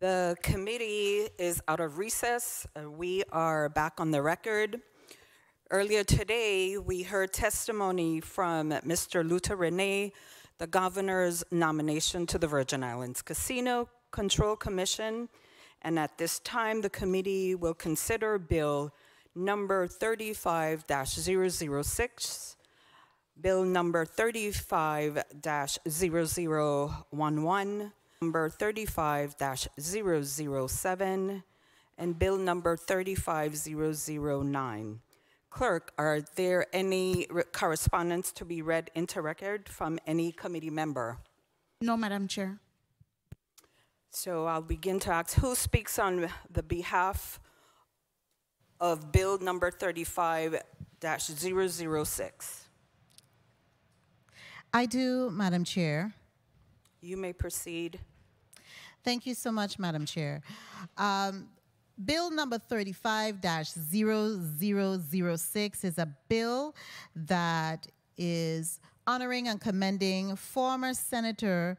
The committee is out of recess. Uh, We are back on the record. Earlier today, we heard testimony from Mr. Luta Rene, the governor's nomination to the Virgin Islands Casino Control Commission. And at this time, the committee will consider Bill number 35-006, Bill number 35-0011, number 35-007, and Bill number 35009. Clerk, are there any correspondence to be read into record from any committee member? No, Madam Chair. So I'll begin to ask who speaks on the behalf of Bill number 35-006? I do, Madam Chair. You may proceed. Thank you so much, Madam Chair. Um, bill number 35 0006 is a bill that is honoring and commending former Senator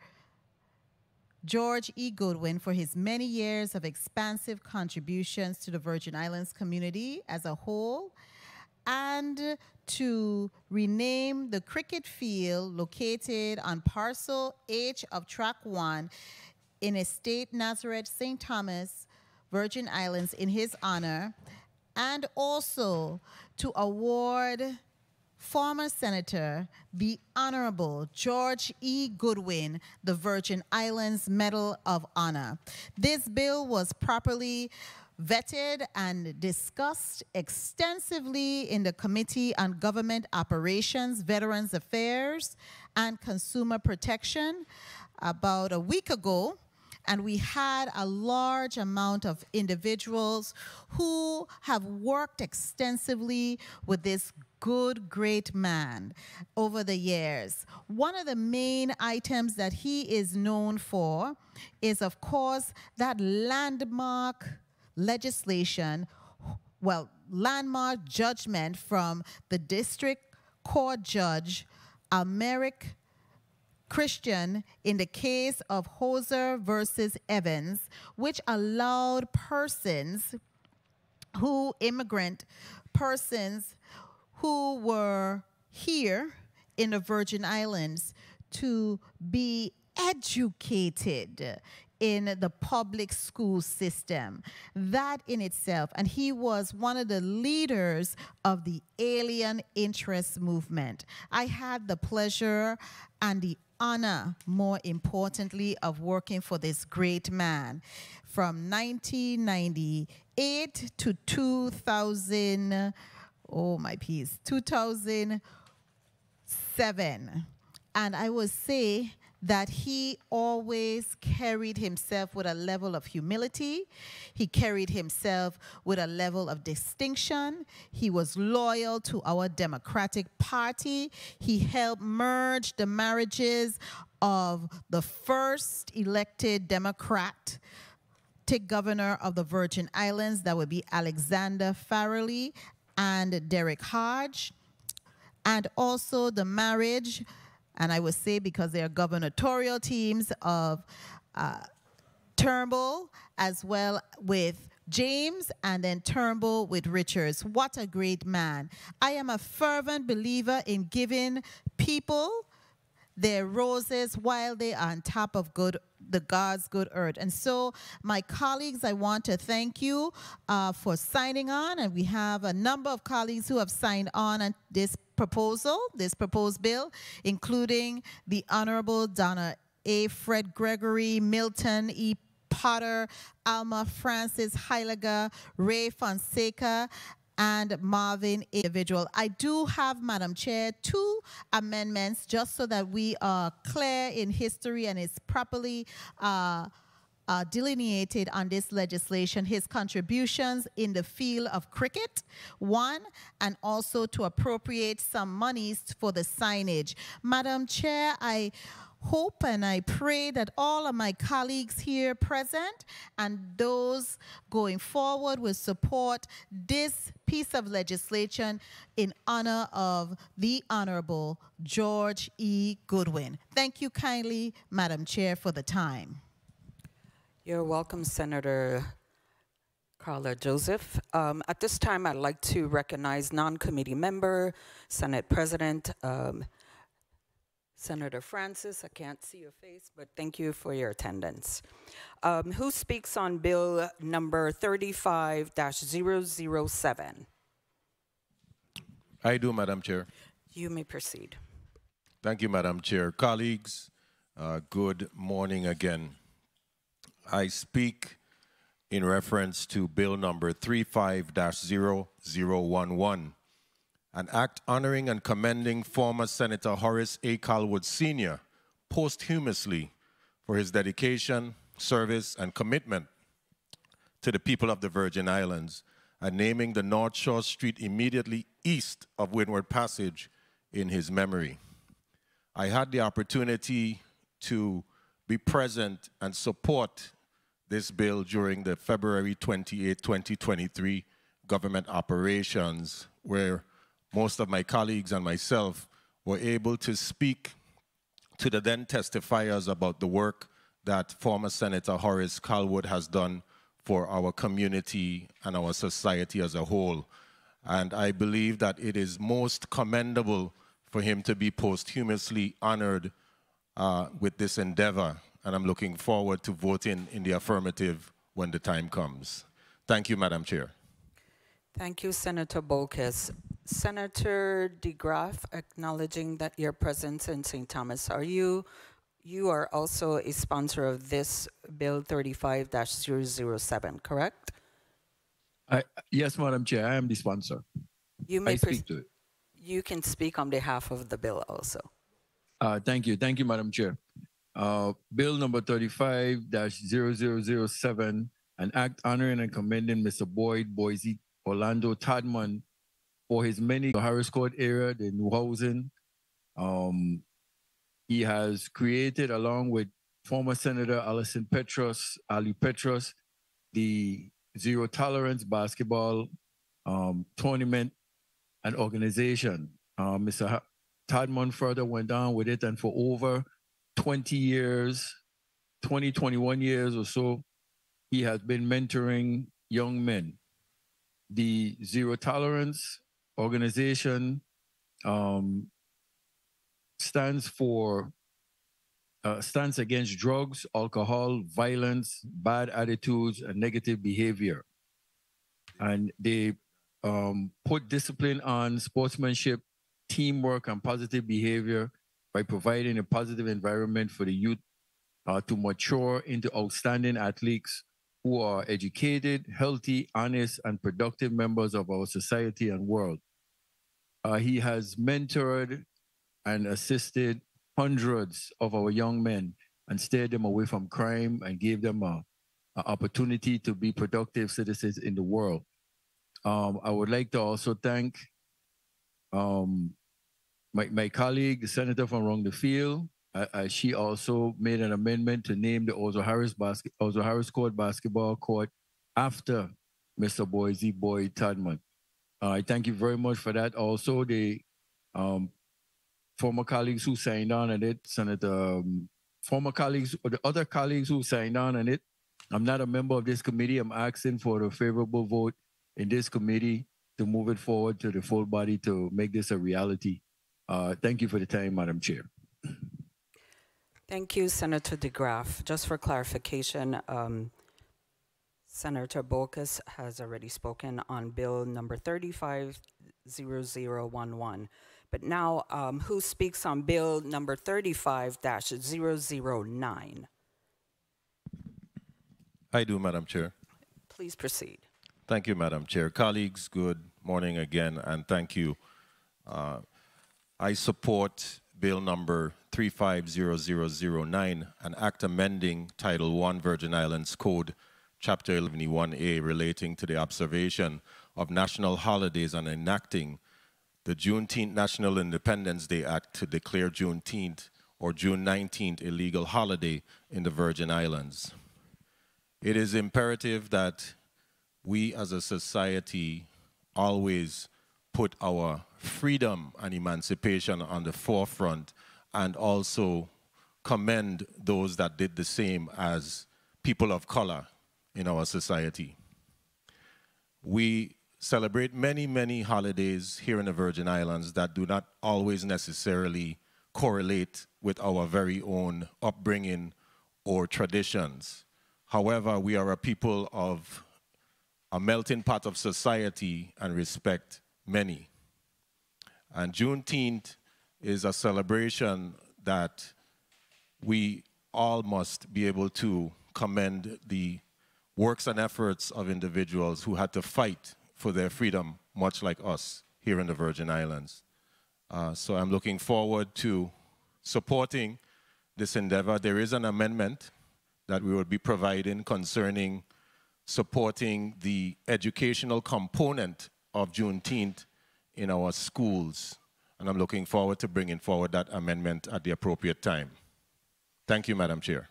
George E. Goodwin for his many years of expansive contributions to the Virgin Islands community as a whole and to rename the cricket field located on parcel H of tract 1 in Estate Nazareth St. Thomas, Virgin Islands in his honor and also to award former Senator the Honorable George E. Goodwin the Virgin Islands Medal of Honor. This bill was properly vetted and discussed extensively in the Committee on Government Operations, Veterans Affairs, and Consumer Protection about a week ago and we had a large amount of individuals who have worked extensively with this good, great man over the years. One of the main items that he is known for is, of course, that landmark legislation, well, landmark judgment from the district court judge, Almeric Christian in the case of Hosier versus Evans, which allowed persons who, immigrant persons who were here in the Virgin Islands, to be educated in the public school system. That in itself, and he was one of the leaders of the alien interest movement. I had the pleasure and the honor, more importantly, of working for this great man from 1998 to 2000. Oh, my piece, 2007. And I will say that he always carried himself with a level of humility. He carried himself with a level of distinction. He was loyal to our Democratic Party. He helped merge the marriages of the first elected Democrat to governor of the Virgin Islands, that would be Alexander Farrelly and Derek Hodge, and also the marriage and I would say because they are gubernatorial teams of uh, Turnbull as well with James and then Turnbull with Richards. What a great man. I am a fervent believer in giving people their roses while they are on top of good the God's good earth. And so, my colleagues, I want to thank you uh, for signing on. And we have a number of colleagues who have signed on on this proposal, this proposed bill, including the Honorable Donna A. Frett-Gregory, Milton E. Potter, Alma Francis Heyliger, Ray Fonseca, and Marvin individual. I do have, Madam Chair, two amendments just so that we are clear in history and it's properly uh, uh, delineated on this legislation his contributions in the field of cricket, one, and also to appropriate some monies for the signage. Madam Chair, I hope and I pray that all of my colleagues here present and those going forward will support this piece of legislation in honor of the Honorable George E. Goodwin. Thank you kindly, Madam Chair, for the time. You're welcome, Senator Carla Joseph. Um, at this time, I'd like to recognize non-committee member, Senate President, um, Senator Francis. I can't see your face, but thank you for your attendance. Um, who speaks on bill number 35-007? I do, Madam Chair. You may proceed. Thank you, Madam Chair. Colleagues, uh, good morning again. I speak in reference to Bill number 35-0011, an act honoring and commending former Senator Horace A. Callwood Sr. posthumously for his dedication, service, and commitment to the people of the Virgin Islands and naming the North Shore Street immediately east of Windward Passage in his memory. I had the opportunity to be present and support this bill during the February 28, 2023 government operations, where most of my colleagues and myself were able to speak to the then testifiers about the work that former Senator Horace Callwood has done for our community and our society as a whole. And I believe that it is most commendable for him to be posthumously honored uh, with this endeavor and I'm looking forward to voting in the affirmative when the time comes. Thank you, Madam Chair. Thank you, Senator Bolques. Senator DeGraff, acknowledging that your presence in St. Thomas, are you, you are also a sponsor of this Bill 35-007, correct? I, yes, Madam Chair, I am the sponsor. You may I speak to it. You can speak on behalf of the bill also. Uh, thank you. Thank you, Madam Chair. Uh, bill number 35-0007, an act honoring and commending Mr. Boyd Boise Orlando Tadman for his many Harris Court area, the new housing. Um, he has created, along with former Senator Alison Petrus, Ali Petrus, the Zero Tolerance Basketball um, Tournament and organization. Uh, Mr. Tadman further went on with it, and for over 20 years, 20, 21 years or so, he has been mentoring young men. The Zero Tolerance organization um, stands for uh, stands against drugs, alcohol, violence, bad attitudes, and negative behavior. And they um, put discipline on sportsmanship, teamwork, and positive behavior by providing a positive environment for the youth uh, to mature into outstanding athletes who are educated, healthy, honest, and productive members of our society and world. Uh, he has mentored and assisted hundreds of our young men and steered them away from crime and gave them a, a opportunity to be productive citizens in the world. Um, I would like to also thank um, my, my colleague, the senator from Wrong the Field, uh, she also made an amendment to name the Ozo Harris, basket, Ozo Harris Court basketball court after Mr. Boise Boyd Tadman. Uh, I thank you very much for that. Also, the um, former colleagues who signed on on it, Senator, um, former colleagues, or the other colleagues who signed on on it. I'm not a member of this committee. I'm asking for a favorable vote in this committee to move it forward to the full body to make this a reality. Uh, thank you for the time, Madam Chair. Thank you, Senator DeGraff. Just for clarification, um, Senator Bolques has already spoken on bill number 350011. But now, um, who speaks on bill number 35-009? I do, Madam Chair. Please proceed. Thank you, Madam Chair. Colleagues, good morning again, and thank you. Uh, I support Bill number 350009, an act amending Title 1 Virgin Islands Code, Chapter 11E1A, relating to the observation of national holidays and enacting the Juneteenth National Independence Day Act to declare Juneteenth or June 19th a legal holiday in the Virgin Islands. It is imperative that we as a society always put our freedom and emancipation on the forefront and also commend those that did the same as people of color in our society. We celebrate many, many holidays here in the Virgin Islands that do not always necessarily correlate with our very own upbringing or traditions. However, we are a people of a melting pot of society and respect many. And Juneteenth is a celebration that we all must be able to commend the works and efforts of individuals who had to fight for their freedom, much like us here in the Virgin Islands. Uh, so I'm looking forward to supporting this endeavor. There is an amendment that we will be providing concerning supporting the educational component of Juneteenth in our schools. And I'm looking forward to bringing forward that amendment at the appropriate time. Thank you, Madam Chair.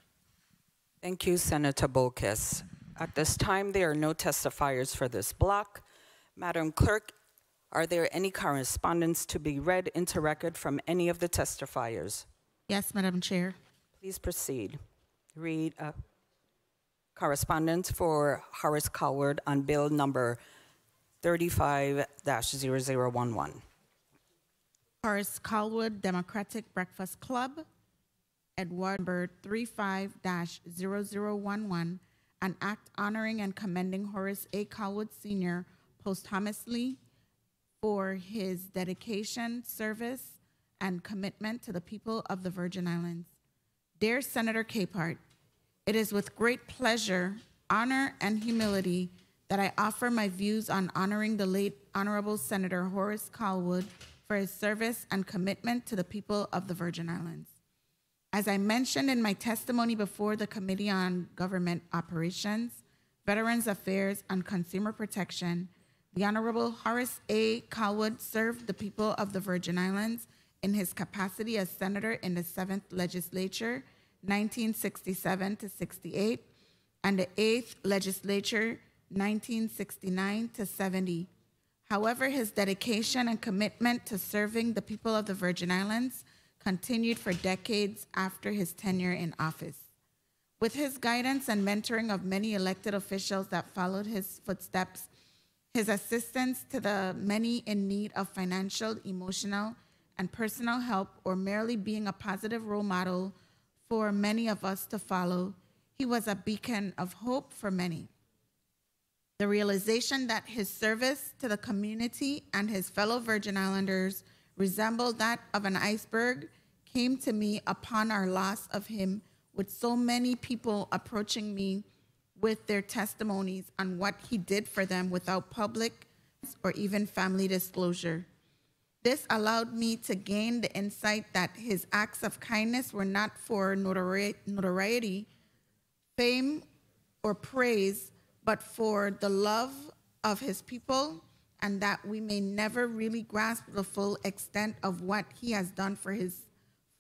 Thank you, Senator Bolques. At this time, there are no testifiers for this block. Madam Clerk, are there any correspondence to be read into record from any of the testifiers? Yes, Madam Chair. Please proceed. Read uh, correspondence for Horace Callwood on bill number 35-0011. Horace Callwood Democratic Breakfast Club, Edward Bird 35-0011, an act honoring and commending Horace A. Callwood Sr. posthumously for his dedication, service, and commitment to the people of the Virgin Islands. Dear Senator Capehart, it is with great pleasure, honor, and humility that I offer my views on honoring the late Honorable Senator Horace Callwood for his service and commitment to the people of the Virgin Islands. As I mentioned in my testimony before the Committee on Government Operations, Veterans Affairs, and Consumer Protection, the Honorable Horace A. Callwood served the people of the Virgin Islands in his capacity as Senator in the 7th Legislature, 1967 to 68, and the 8th Legislature, 1969 to 70. However, his dedication and commitment to serving the people of the Virgin Islands continued for decades after his tenure in office. With his guidance and mentoring of many elected officials that followed his footsteps, his assistance to the many in need of financial, emotional, and personal help, or merely being a positive role model for many of us to follow, he was a beacon of hope for many. The realization that his service to the community and his fellow Virgin Islanders resembled that of an iceberg came to me upon our loss of him, with so many people approaching me with their testimonies on what he did for them without public or even family disclosure. This allowed me to gain the insight that his acts of kindness were not for notoriety, fame, or praise, but for the love of his people, and that we may never really grasp the full extent of what he has done for his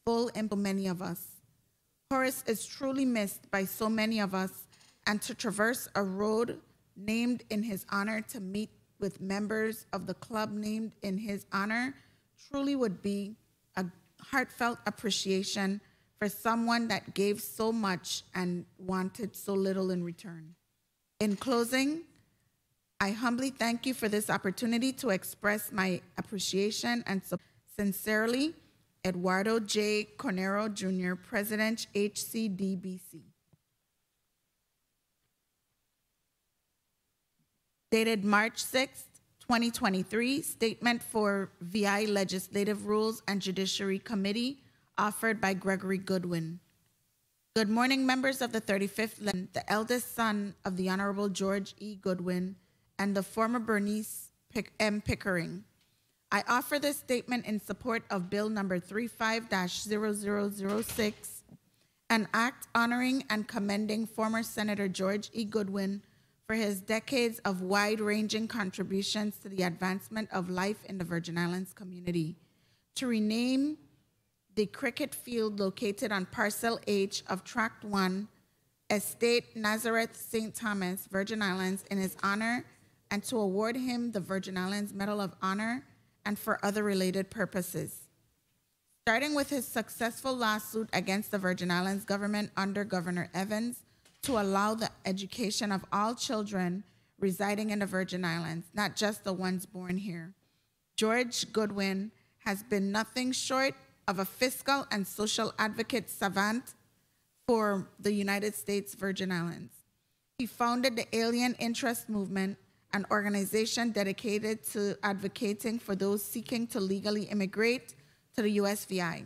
full and many of us. Horace is truly missed by so many of us, and to traverse a road named in his honor to meet with members of the club named in his honor truly would be a heartfelt appreciation for someone that gave so much and wanted so little in return. In closing, I humbly thank you for this opportunity to express my appreciation and support. Sincerely, Eduardo J. Cornero Jr., President HCDBC. Dated March 6, 2023, statement for VI Legislative Rules and Judiciary Committee, offered by Gregory Goodwin. Good morning, members of the 35th, the eldest son of the Honorable George E. Goodwin and the former Bernice M. Pickering. I offer this statement in support of Bill number 35-0006, an act honoring and commending former Senator George E. Goodwin for his decades of wide-ranging contributions to the advancement of life in the Virgin Islands community, to rename the cricket field located on Parcel H of Tract 1, Estate Nazareth St. Thomas, Virgin Islands, in his honor, and to award him the Virgin Islands Medal of Honor and for other related purposes. Starting with his successful lawsuit against the Virgin Islands government under Governor Evans to allow the education of all children residing in the Virgin Islands, not just the ones born here. George Goodwin has been nothing short of a fiscal and social advocate savant for the United States Virgin Islands. He founded the Alien Interest Movement, an organization dedicated to advocating for those seeking to legally immigrate to the USVI.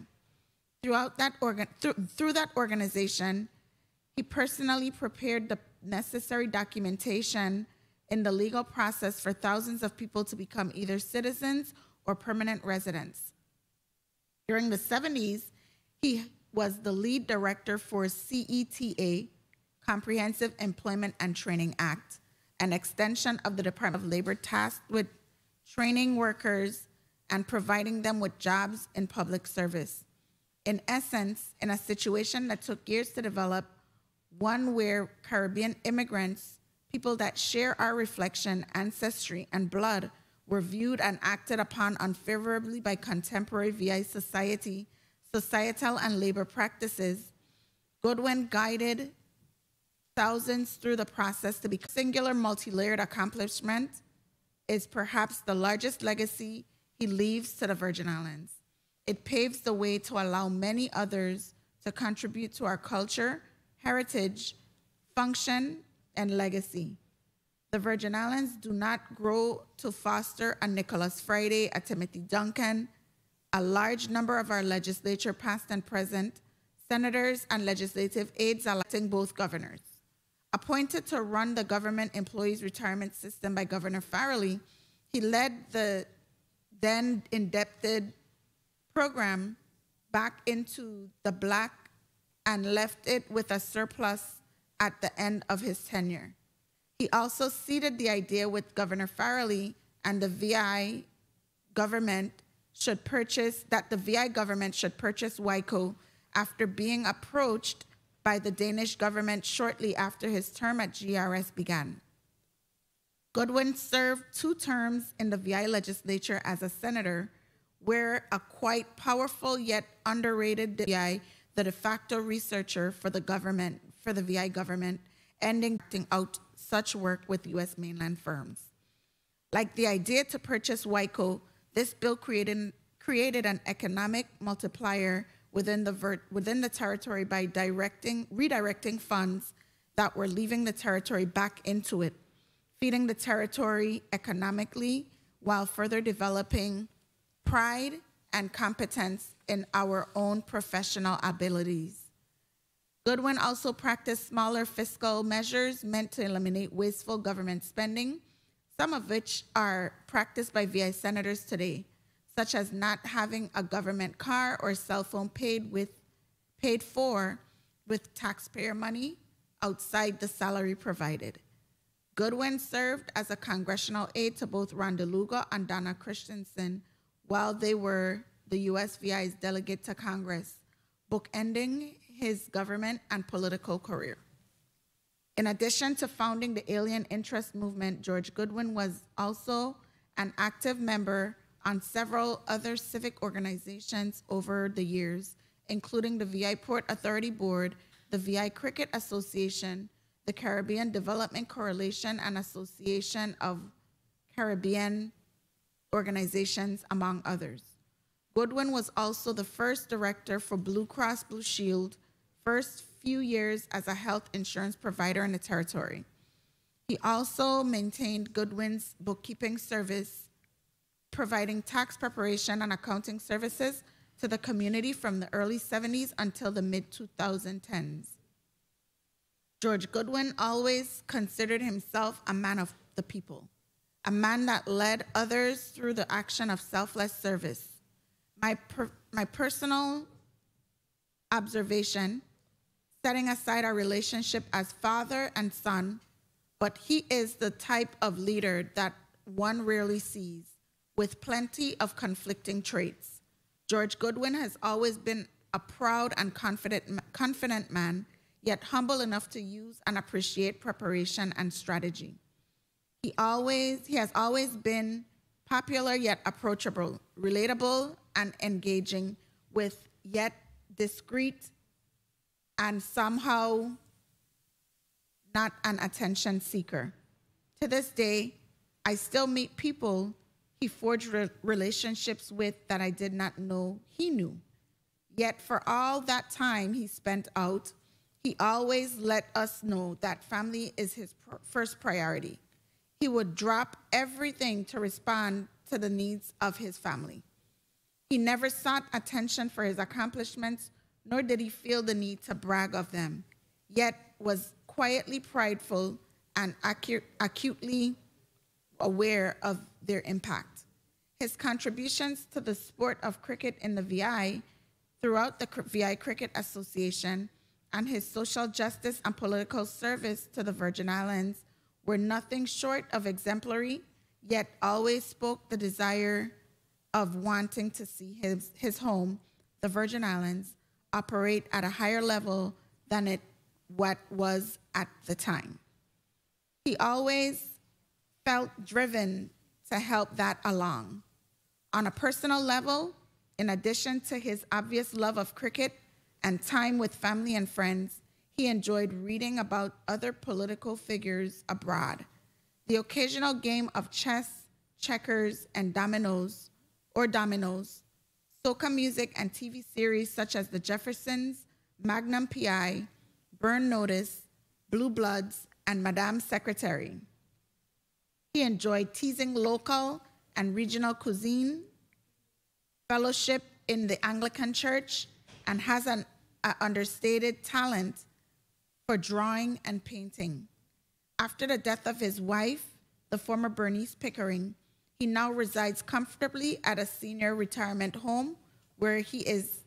Throughout that organ, through, through that organization, he personally prepared the necessary documentation in the legal process for thousands of people to become either citizens or permanent residents. During the 70s, he was the lead director for CETA, Comprehensive Employment and Training Act, an extension of the Department of Labor tasked with training workers and providing them with jobs in public service. In essence, in a situation that took years to develop, one where Caribbean immigrants, people that share our reflection, ancestry, and blood, were viewed and acted upon unfavorably by contemporary VI society, societal and labor practices, Goodwin guided thousands through the process to be singular multi-layered accomplishment is perhaps the largest legacy he leaves to the Virgin Islands. It paves the way to allow many others to contribute to our culture, heritage, function, and legacy. The Virgin Islands do not grow to foster a Nicholas Friday, a Timothy Duncan, a large number of our legislature, past and present, senators and legislative aides electing both governors. Appointed to run the government employees retirement system by Governor Farrelly, he led the then indebted program back into the black and left it with a surplus at the end of his tenure. He also seeded the idea with Governor Farrelly and the VI government should purchase, that the VI government should purchase WICO after being approached by the Danish government shortly after his term at GRS began. Goodwin served two terms in the VI legislature as a senator, where a quite powerful yet underrated VI, the de facto researcher for the government, for the VI government, ending out such work with US mainland firms. Like the idea to purchase WICO, this bill created, created an economic multiplier within the, within the territory by directing, redirecting funds that were leaving the territory back into it feeding the territory economically while further developing pride and competence in our own professional abilities. Goodwin also practiced smaller fiscal measures meant to eliminate wasteful government spending, some of which are practiced by VI senators today, such as not having a government car or cell phone paid with paid for with taxpayer money outside the salary provided. Goodwin served as a congressional aide to both Ron de Lugo and Donna Christensen while they were the USVI's delegate to Congress, bookending his government and political career. In addition to founding the Alien Interest Movement, George Goodwin was also an active member on several other civic organizations over the years, including the VI Port Authority Board, the VI Cricket Association, the Caribbean Development Correlation and Association of Caribbean Organizations, among others. Goodwin was also the first director for Blue Cross Blue Shield, first few years as a health insurance provider in the territory. He also maintained Goodwin's bookkeeping service, providing tax preparation and accounting services to the community from the early 70s until the mid 2010s. George Goodwin always considered himself a man of the people, a man that led others through the action of selfless service. My, per, my personal observation, setting aside our relationship as father and son, but he is the type of leader that one rarely sees, with plenty of conflicting traits. George Goodwin has always been a proud and confident, confident man yet humble enough to use and appreciate preparation and strategy. He always he has always been popular yet approachable, relatable and engaging with yet discreet and somehow not an attention seeker. To this day, I still meet people he forged re- relationships with that I did not know he knew. Yet, for all that time he spent out, he always let us know that family is his pr- first priority. He would drop everything to respond to the needs of his family. He never sought attention for his accomplishments, nor did he feel the need to brag of them, yet was quietly prideful and acu- acutely aware of their impact. His contributions to the sport of cricket in the VI throughout the VI Cricket Association and his social justice and political service to the Virgin Islands were nothing short of exemplary, yet always spoke the desire of wanting to see his, his home, the Virgin Islands, operate at a higher level than it what was at the time. He always felt driven to help that along. On a personal level, in addition to his obvious love of cricket and time with family and friends, he enjoyed reading about other political figures abroad. The occasional game of chess, checkers, and dominoes, or dominoes, soca music and TV series such as The Jeffersons, Magnum PI, Burn Notice, Blue Bloods, and Madame Secretary. He enjoyed teasing local and regional cuisine, fellowship in the Anglican Church, and has an understated talent for drawing and painting. After the death of his wife, the former Bernice Pickering, he now resides comfortably at a senior retirement home where he is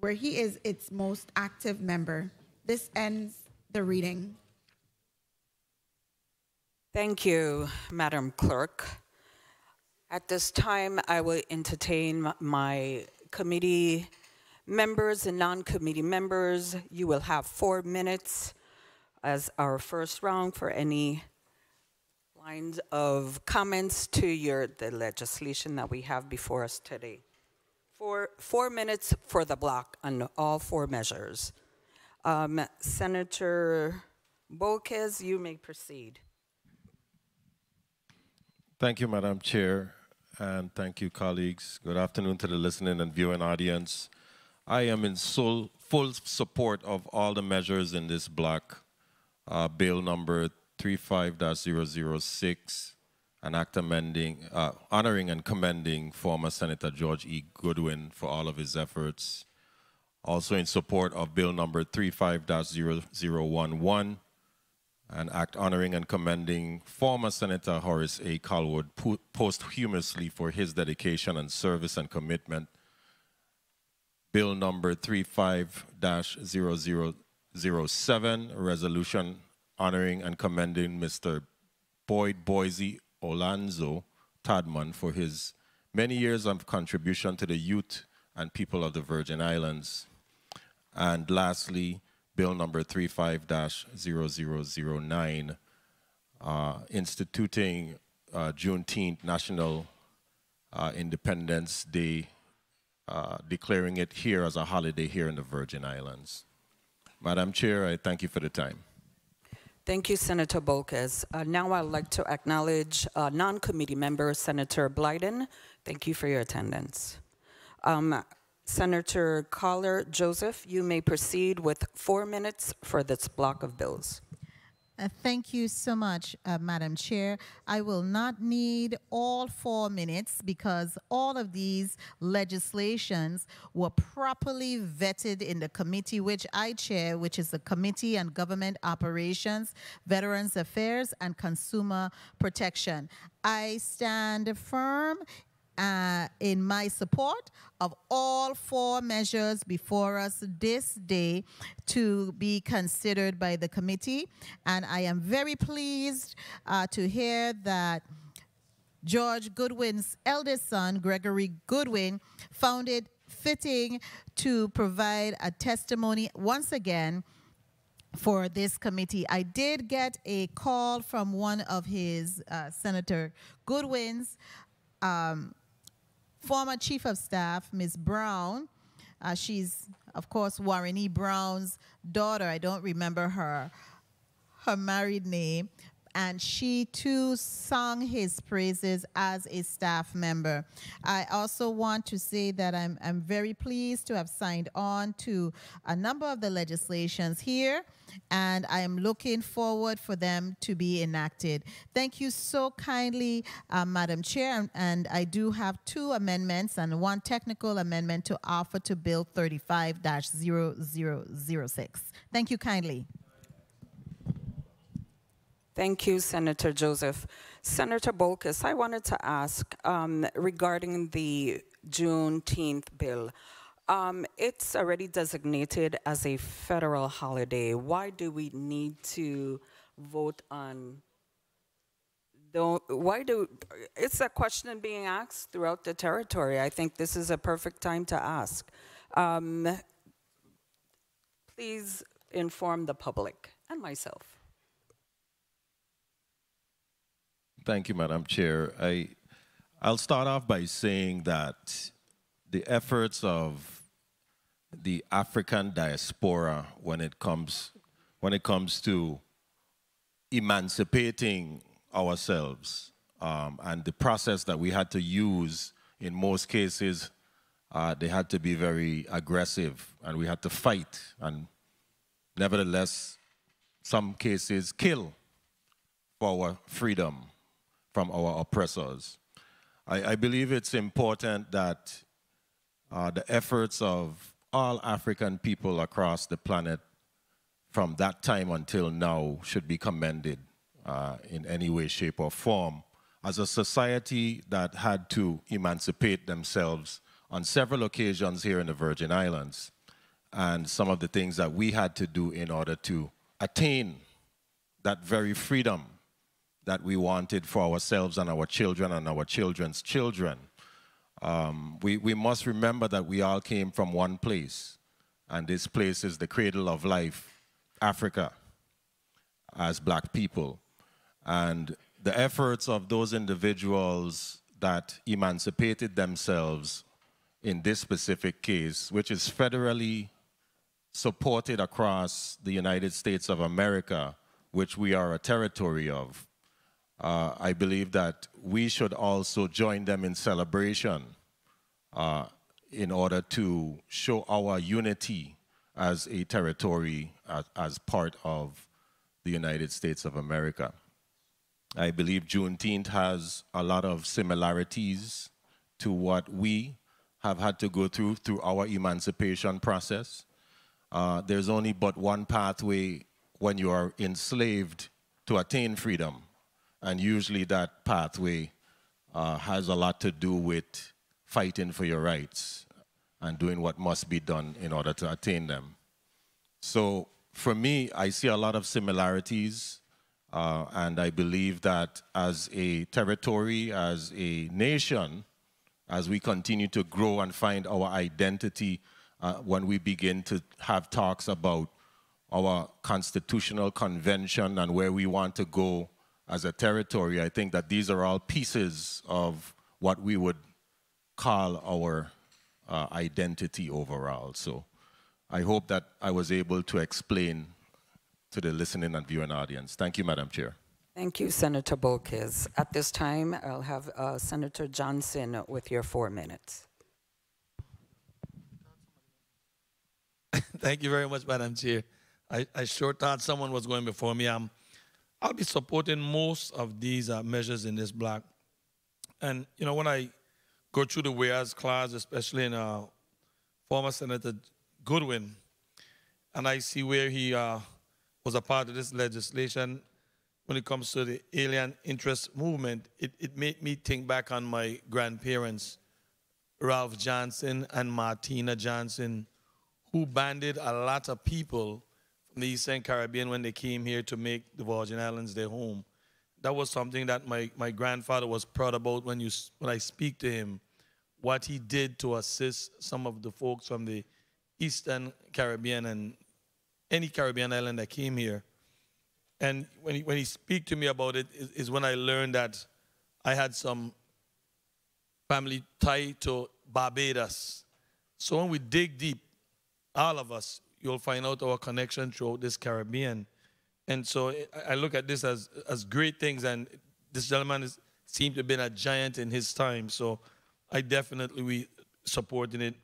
where he is its most active member. This ends the reading. Thank you, Madam Clerk. At this time, I will entertain my committee members and non-committee members. You will have four minutes as our first round for any of comments to your the legislation that we have before us today. Four, four minutes for the block on all four measures. Um, Senator Bolques, you may proceed. Thank you, Madam Chair, and thank you, colleagues. Good afternoon to the listening and viewing audience. I am in full, full support of all the measures in this block. Uh, bill number 35-006, an act amending, uh, honoring and commending former Senator George E. Goodwin for all of his efforts. Also in support of bill number 35-0011, an act honoring and commending former Senator Horace A. Callwood posthumously for his dedication and service and commitment Bill number 35-0007, resolution honoring and commending Mr. Boyd Boise Alonzo Todman for his many years of contribution to the youth and people of the Virgin Islands. And lastly, Bill number 35-0009, uh, instituting uh, Juneteenth National uh, Independence Day uh, declaring it here as a holiday here in the Virgin Islands. Madam Chair, I thank you for the time. Thank you, Senator Bolques. Uh, now I'd like to acknowledge uh, non-committee member, Senator Blyden. Thank you for your attendance. Um, Senator Carla Joseph, you may proceed with four minutes for this block of bills. Uh, thank you so much, uh, Madam Chair. I will not need all four minutes because all of these legislations were properly vetted in the committee which I chair, which is the Committee on Government Operations, Veterans Affairs, and Consumer Protection. I stand firm uh, in my support of all four measures before us this day to be considered by the committee. And I am very pleased uh, to hear that George Goodwin's eldest son, Gregory Goodwin, found it fitting to provide a testimony once again for this committee. I did get a call from one of his uh, Senator Goodwin's um, former Chief of Staff, Ms. Brown. Uh, she's, of course, Warren E. Brown's daughter. I don't remember her her married name, and she too sung his praises as a staff member. I also want to say that I'm, I'm very pleased to have signed on to a number of the legislations here, and I am looking forward for them to be enacted. Thank you so kindly, uh, Madam Chair, and, I do have two amendments and one technical amendment to offer to Bill 35-0006. Thank you kindly. Thank you, Senator Joseph. Senator Bolques, I wanted to ask um, regarding the Juneteenth bill. Um, it's already designated as a federal holiday. Why do we need to vote on? Don't, why do it's a question being asked throughout the territory? I think this is a perfect time to ask. Um, please inform the public and myself. Thank you, Madam Chair. I, I'll start off by saying that the efforts of the African diaspora when it comes, when it comes to emancipating ourselves um, and the process that we had to use in most cases, uh, they had to be very aggressive and we had to fight and nevertheless, some cases kill for our freedom from our oppressors. I, I believe it's important that uh, the efforts of all African people across the planet from that time until now should be commended uh, in any way, shape, or form. As a society that had to emancipate themselves on several occasions here in the Virgin Islands, and some of the things that we had to do in order to attain that very freedom that we wanted for ourselves and our children and our children's children. Um, we, we must remember that we all came from one place, and this place is the cradle of life, Africa, as black people. And the efforts of those individuals that emancipated themselves in this specific case, which is federally supported across the United States of America, which we are a territory of, uh, I believe that we should also join them in celebration uh, in order to show our unity as a territory, as, as, part of the United States of America. I believe Juneteenth has a lot of similarities to what we have had to go through through our emancipation process. Uh, there's only but one pathway when you are enslaved to attain freedom, and usually that pathway uh, has a lot to do with fighting for your rights and doing what must be done in order to attain them. So for me, I see a lot of similarities, uh, and I believe that as a territory, as a nation, as we continue to grow and find our identity, uh, when we begin to have talks about our constitutional convention and where we want to go as a territory, I think that these are all pieces of what we would call our uh, identity overall. So I hope that I was able to explain to the listening and viewing audience. Thank you, Madam Chair. Thank you, Senator Bolques. At this time, I'll have uh, Senator Johnson with your four minutes. Thank you very much, Madam Chair. I, I sure thought someone was going before me. I'm I'll be supporting most of these uh, measures in this block. And, you know, when I go through the whereas clause, especially in uh, former Senator Goodwin, and I see where he uh, was a part of this legislation when it comes to the alien interest movement, it, it made me think back on my grandparents, Ralph Johnson and Martina Johnson, who banded a lot of people the Eastern Caribbean when they came here to make the Virgin Islands their home. That was something that my, my grandfather was proud about when, you, when I speak to him, what he did to assist some of the folks from the Eastern Caribbean and any Caribbean island that came here. And when he, when he speak to me about it is, is when I learned that I had some family tie to Barbados. So when we dig deep, all of us, you'll find out our connection throughout this Caribbean. And so I- look at this as, as great things, and this gentleman is, seemed to have been a giant in his time. So I definitely we supporting it.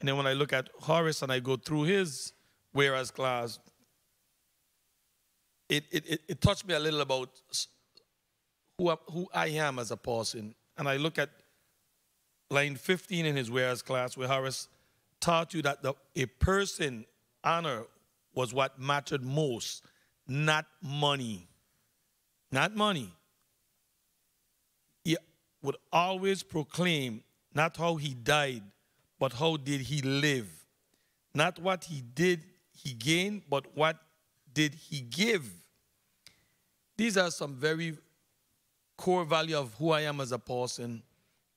And then when I look at Horace and I go through his whereas class, it, it, it, it touched me a little about who, I- who I am as a person. And I look at line 15 in his whereas class where Horace taught you that the, a person honor was what mattered most, not money. Not money. He would always proclaim not how he died, but how did he live. Not what he did he gain, but what did he give. These are some very core value of who I am as a person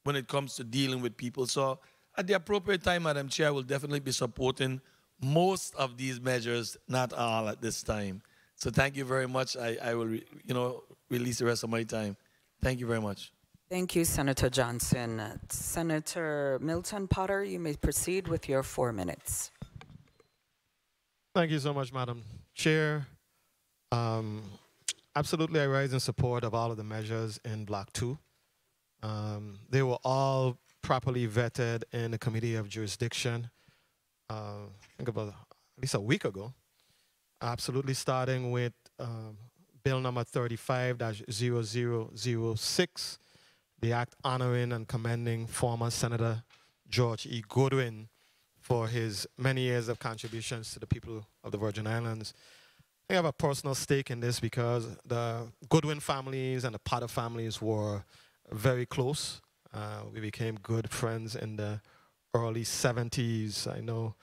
when it comes to dealing with people. So at the appropriate time, Madam Chair, I will definitely be supporting most of these measures, not all at this time. So thank you very much. I, I will, re, you know, release the rest of my time. Thank you very much. Thank you, Senator Johnson. Senator Milton Potter, you may proceed with your four minutes. Thank you so much, Madam Chair. Um, absolutely, I rise in support of all of the measures in Block 2. Um, they were all properly vetted in the Committee of Jurisdiction, uh, I think about at least a week ago. Absolutely, starting with um, Bill number 35 0006, the act honoring and commending former Senator George E. Goodwin for his many years of contributions to the people of the Virgin Islands. I have a personal stake in this because the Goodwin families and the Potter families were very close. Uh, we became good friends in the early 70s. I know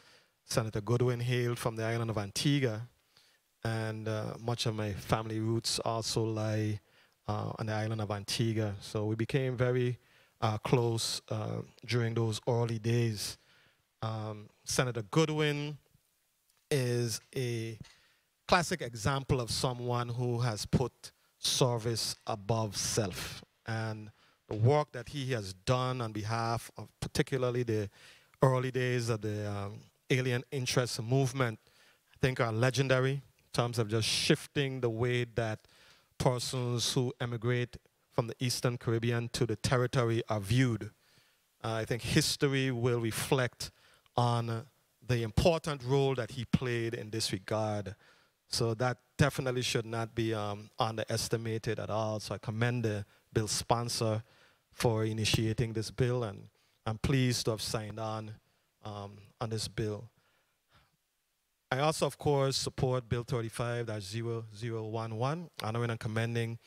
Senator Goodwin hailed from the island of Antigua, and uh, much of my family roots also lie uh, on the island of Antigua. So we became very uh, close uh, during those early days. Um, Senator Goodwin is a classic example of someone who has put service above self. And the work that he has done on behalf of particularly the early days of the um, alien interest movement, I think are legendary in terms of just shifting the way that persons who emigrate from the Eastern Caribbean to the territory are viewed. Uh, I think history will reflect on the important role that he played in this regard. So that definitely should not be um, underestimated at all. So I commend the bill sponsor for initiating this bill, and I'm pleased to have signed on um, on this bill. I also, of course, support Bill 35-0011, honoring and commending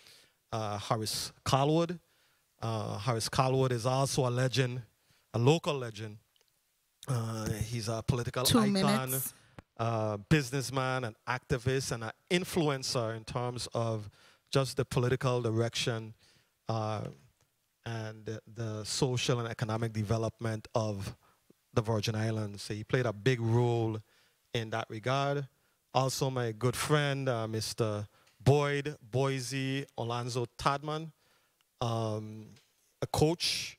uh, Horace Callwood. Uh, Harris Callwood is also a legend, a local legend. Uh, he's a political Two icon, uh, businessman, an activist, and an influencer in terms of just the political direction uh, and the, social and economic development of the Virgin Islands. So he played a big role in that regard. Also, my good friend, uh, Mr. Boyd Boise Alonzo Todman, um, a coach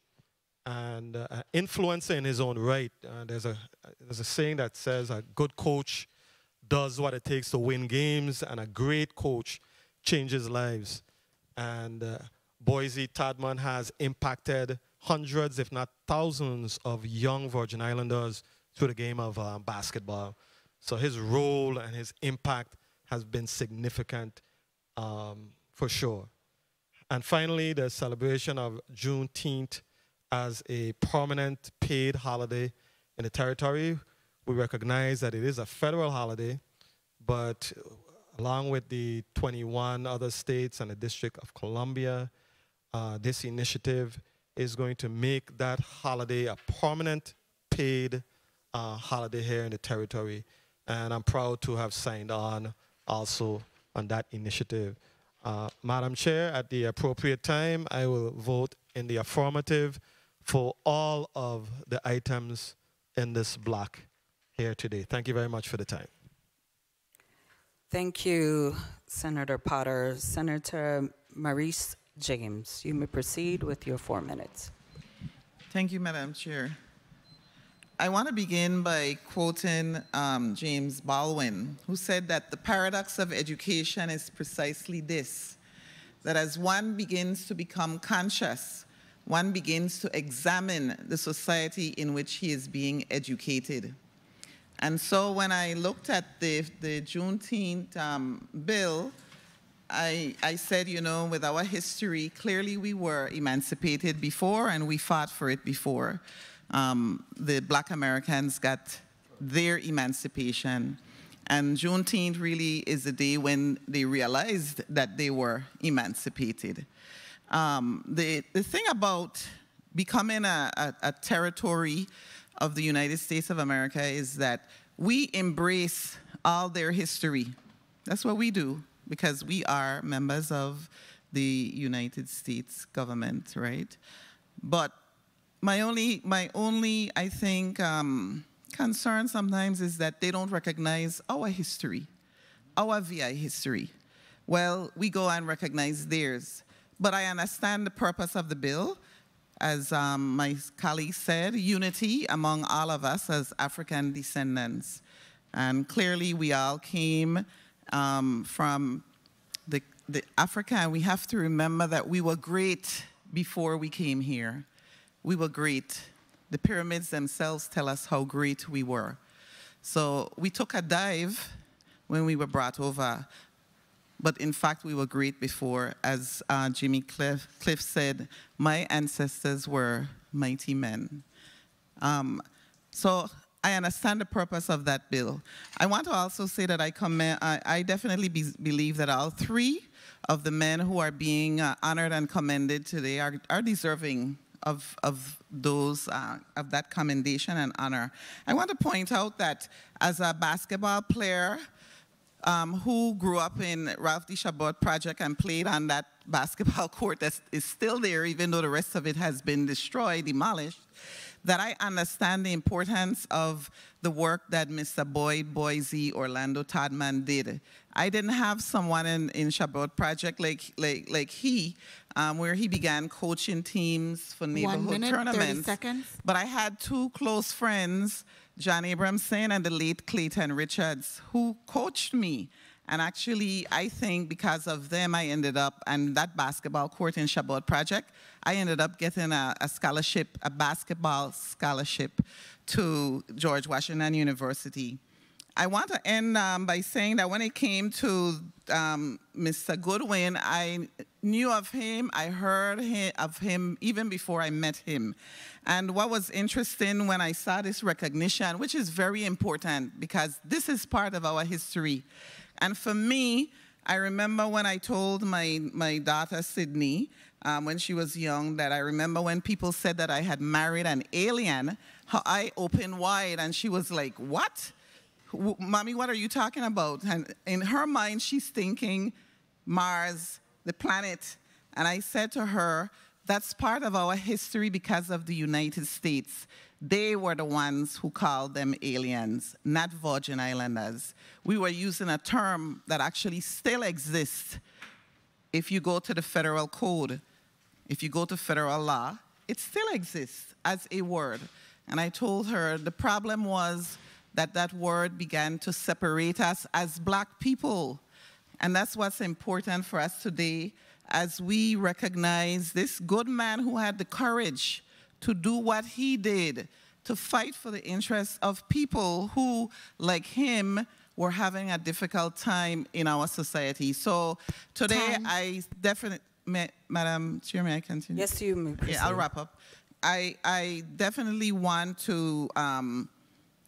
and uh, an influencer in his own right. Uh, there's, a, there's a saying that says a good coach does what it takes to win games, and a great coach changes lives. And uh, Boise Todman has impacted hundreds, if not thousands, of young Virgin Islanders through the game of uh, basketball. So his role and his impact has been significant um, for sure. And finally, the celebration of Juneteenth as a permanent paid holiday in the territory. We recognize that it is a federal holiday, but along with the 21 other states and the District of Columbia, uh, this initiative is going to make that holiday a permanent paid uh, holiday here in the territory. And I'm proud to have signed on also on that initiative. Uh, Madam Chair, at the appropriate time, I will vote in the affirmative for all of the items in this block here today. Thank you very much for the time. Thank you, Senator Potter. Senator Marise James, you may proceed with your four minutes. Thank you, Madam Chair. I want to begin by quoting um, James Baldwin, who said that the paradox of education is precisely this that as one begins to become conscious, one begins to examine the society in which he is being educated. And so when I looked at the, the Juneteenth um, bill, I, I said, you know, with our history, clearly we were emancipated before and we fought for it before. Um, the black Americans got their emancipation. And Juneteenth really is the day when they realized that they were emancipated. Um, the, the thing about becoming a, a, a territory of the United States of America is that we embrace all their history. That's what we do because we are members of the United States government, right? But my only, my only, I think, um, concern sometimes is that they don't recognize our history, our VI history. Well, we go and recognize theirs. But I understand the purpose of the bill. As um, my colleague said, unity among all of us as African descendants. And clearly we all came um, from the, the Africa, and we have to remember that we were great before we came here. We were great. The pyramids themselves tell us how great we were. So we took a dive when we were brought over, but in fact we were great before. As uh, Jimmy Cliff, Cliff said, my ancestors were mighty men. Um, so I understand the purpose of that bill. I want to also say that I, commend, I, I definitely be, believe that all three of the men who are being uh, honored and commended today are, are deserving of, of those, uh, of that commendation and honor. I want to point out that as a basketball player um, who grew up in Ralph deChabert project and played on that basketball court that is still there, even though the rest of it has been destroyed, demolished, that I understand the importance of the work that Mr. Boyd Boise Orlando Todman did. I didn't have someone in, in Chabert Project like, like, like he, um, where he began coaching teams for neighborhood One minute, tournaments. 30 seconds. But I had two close friends, John Abramson and the late Clayton Richards, who coached me. And actually, I think because of them, I ended up, and that basketball court in Chabert Project, I ended up getting a, a scholarship, a basketball scholarship to George Washington University. I want to end um, by saying that when it came to um, Mr. Goodwin, I knew of him, I heard he- of him even before I met him. And what was interesting when I saw this recognition, which is very important because this is part of our history. And for me, I remember when I told my, my daughter Sydney um, when she was young that I remember when people said that I had married an alien, her eye opened wide and she was like, What? W- Mommy, what are you talking about? And in her mind, she's thinking Mars, the planet. And I said to her, That's part of our history because of the United States. They were the ones who called them aliens, not Virgin Islanders. We were using a term that actually still exists if you go to the federal code, if you go to federal law, it still exists as a word. And I told her the problem was that that word began to separate us as black people. And that's what's important for us today as we recognize this good man who had the courage to do what he did, to fight for the interests of people who, like him, were having a difficult time in our society. So today, Time. I definitely, Madam Chair, may I continue? Yes, you may Yeah, I'll wrap up. I, I definitely want to um,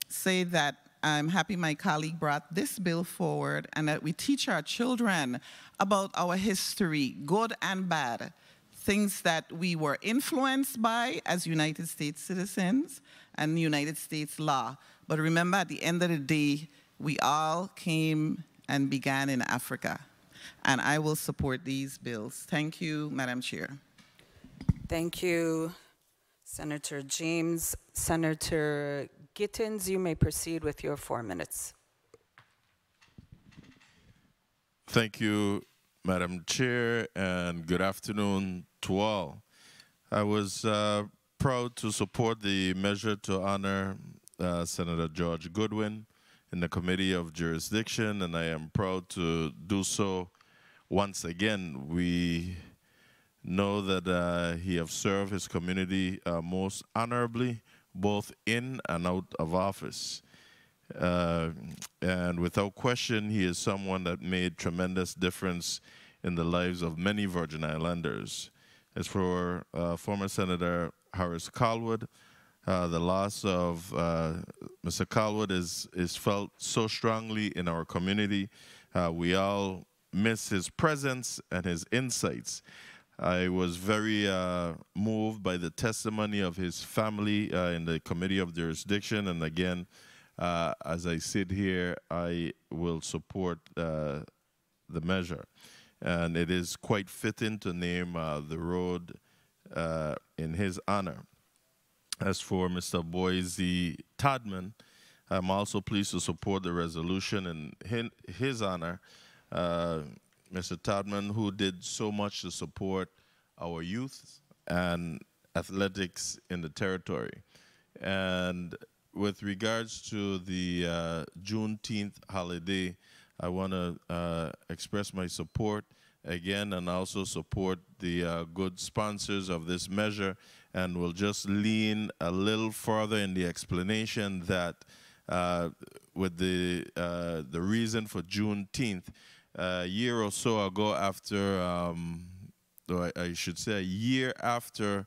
say that I'm happy my colleague brought this bill forward and that we teach our children about our history, good and bad, things that we were influenced by as United States citizens and United States law. But remember, at the end of the day, we all came and began in Africa. And I will support these bills. Thank you, Madam Chair. Thank you, Senator James. Senator Gittens, you may proceed with your four minutes. Thank you, Madam Chair, and good afternoon to all. I was uh, proud to support the measure to honor uh, Senator George Goodwin in the Committee of Jurisdiction, and I am proud to do so once again. We know that uh, he have served his community uh, most honorably, both in and out of office. Uh, and without question, he is someone that made tremendous difference in the lives of many Virgin Islanders. As for uh, former Senator Horace Callwood, uh, the loss of uh, Mr. Callwood is, is felt so strongly in our community. We all miss his presence and his insights. I was very uh, moved by the testimony of his family uh, in the Committee of Jurisdiction. And again, uh, as I sit here, I will support the measure. And it is quite fitting to name the road in his honor. As for Mr. Boise Todman, I'm also pleased to support the resolution in his honor. Uh, Mr. Todman, who did so much to support our youth and athletics in the territory. And with regards to the uh, Juneteenth holiday, I want to uh, express my support again and also support the uh, good sponsors of this measure and we'll just lean a little further in the explanation that uh, with the, uh, the reason for Juneteenth, a year or so ago after, um, I, I should say a year after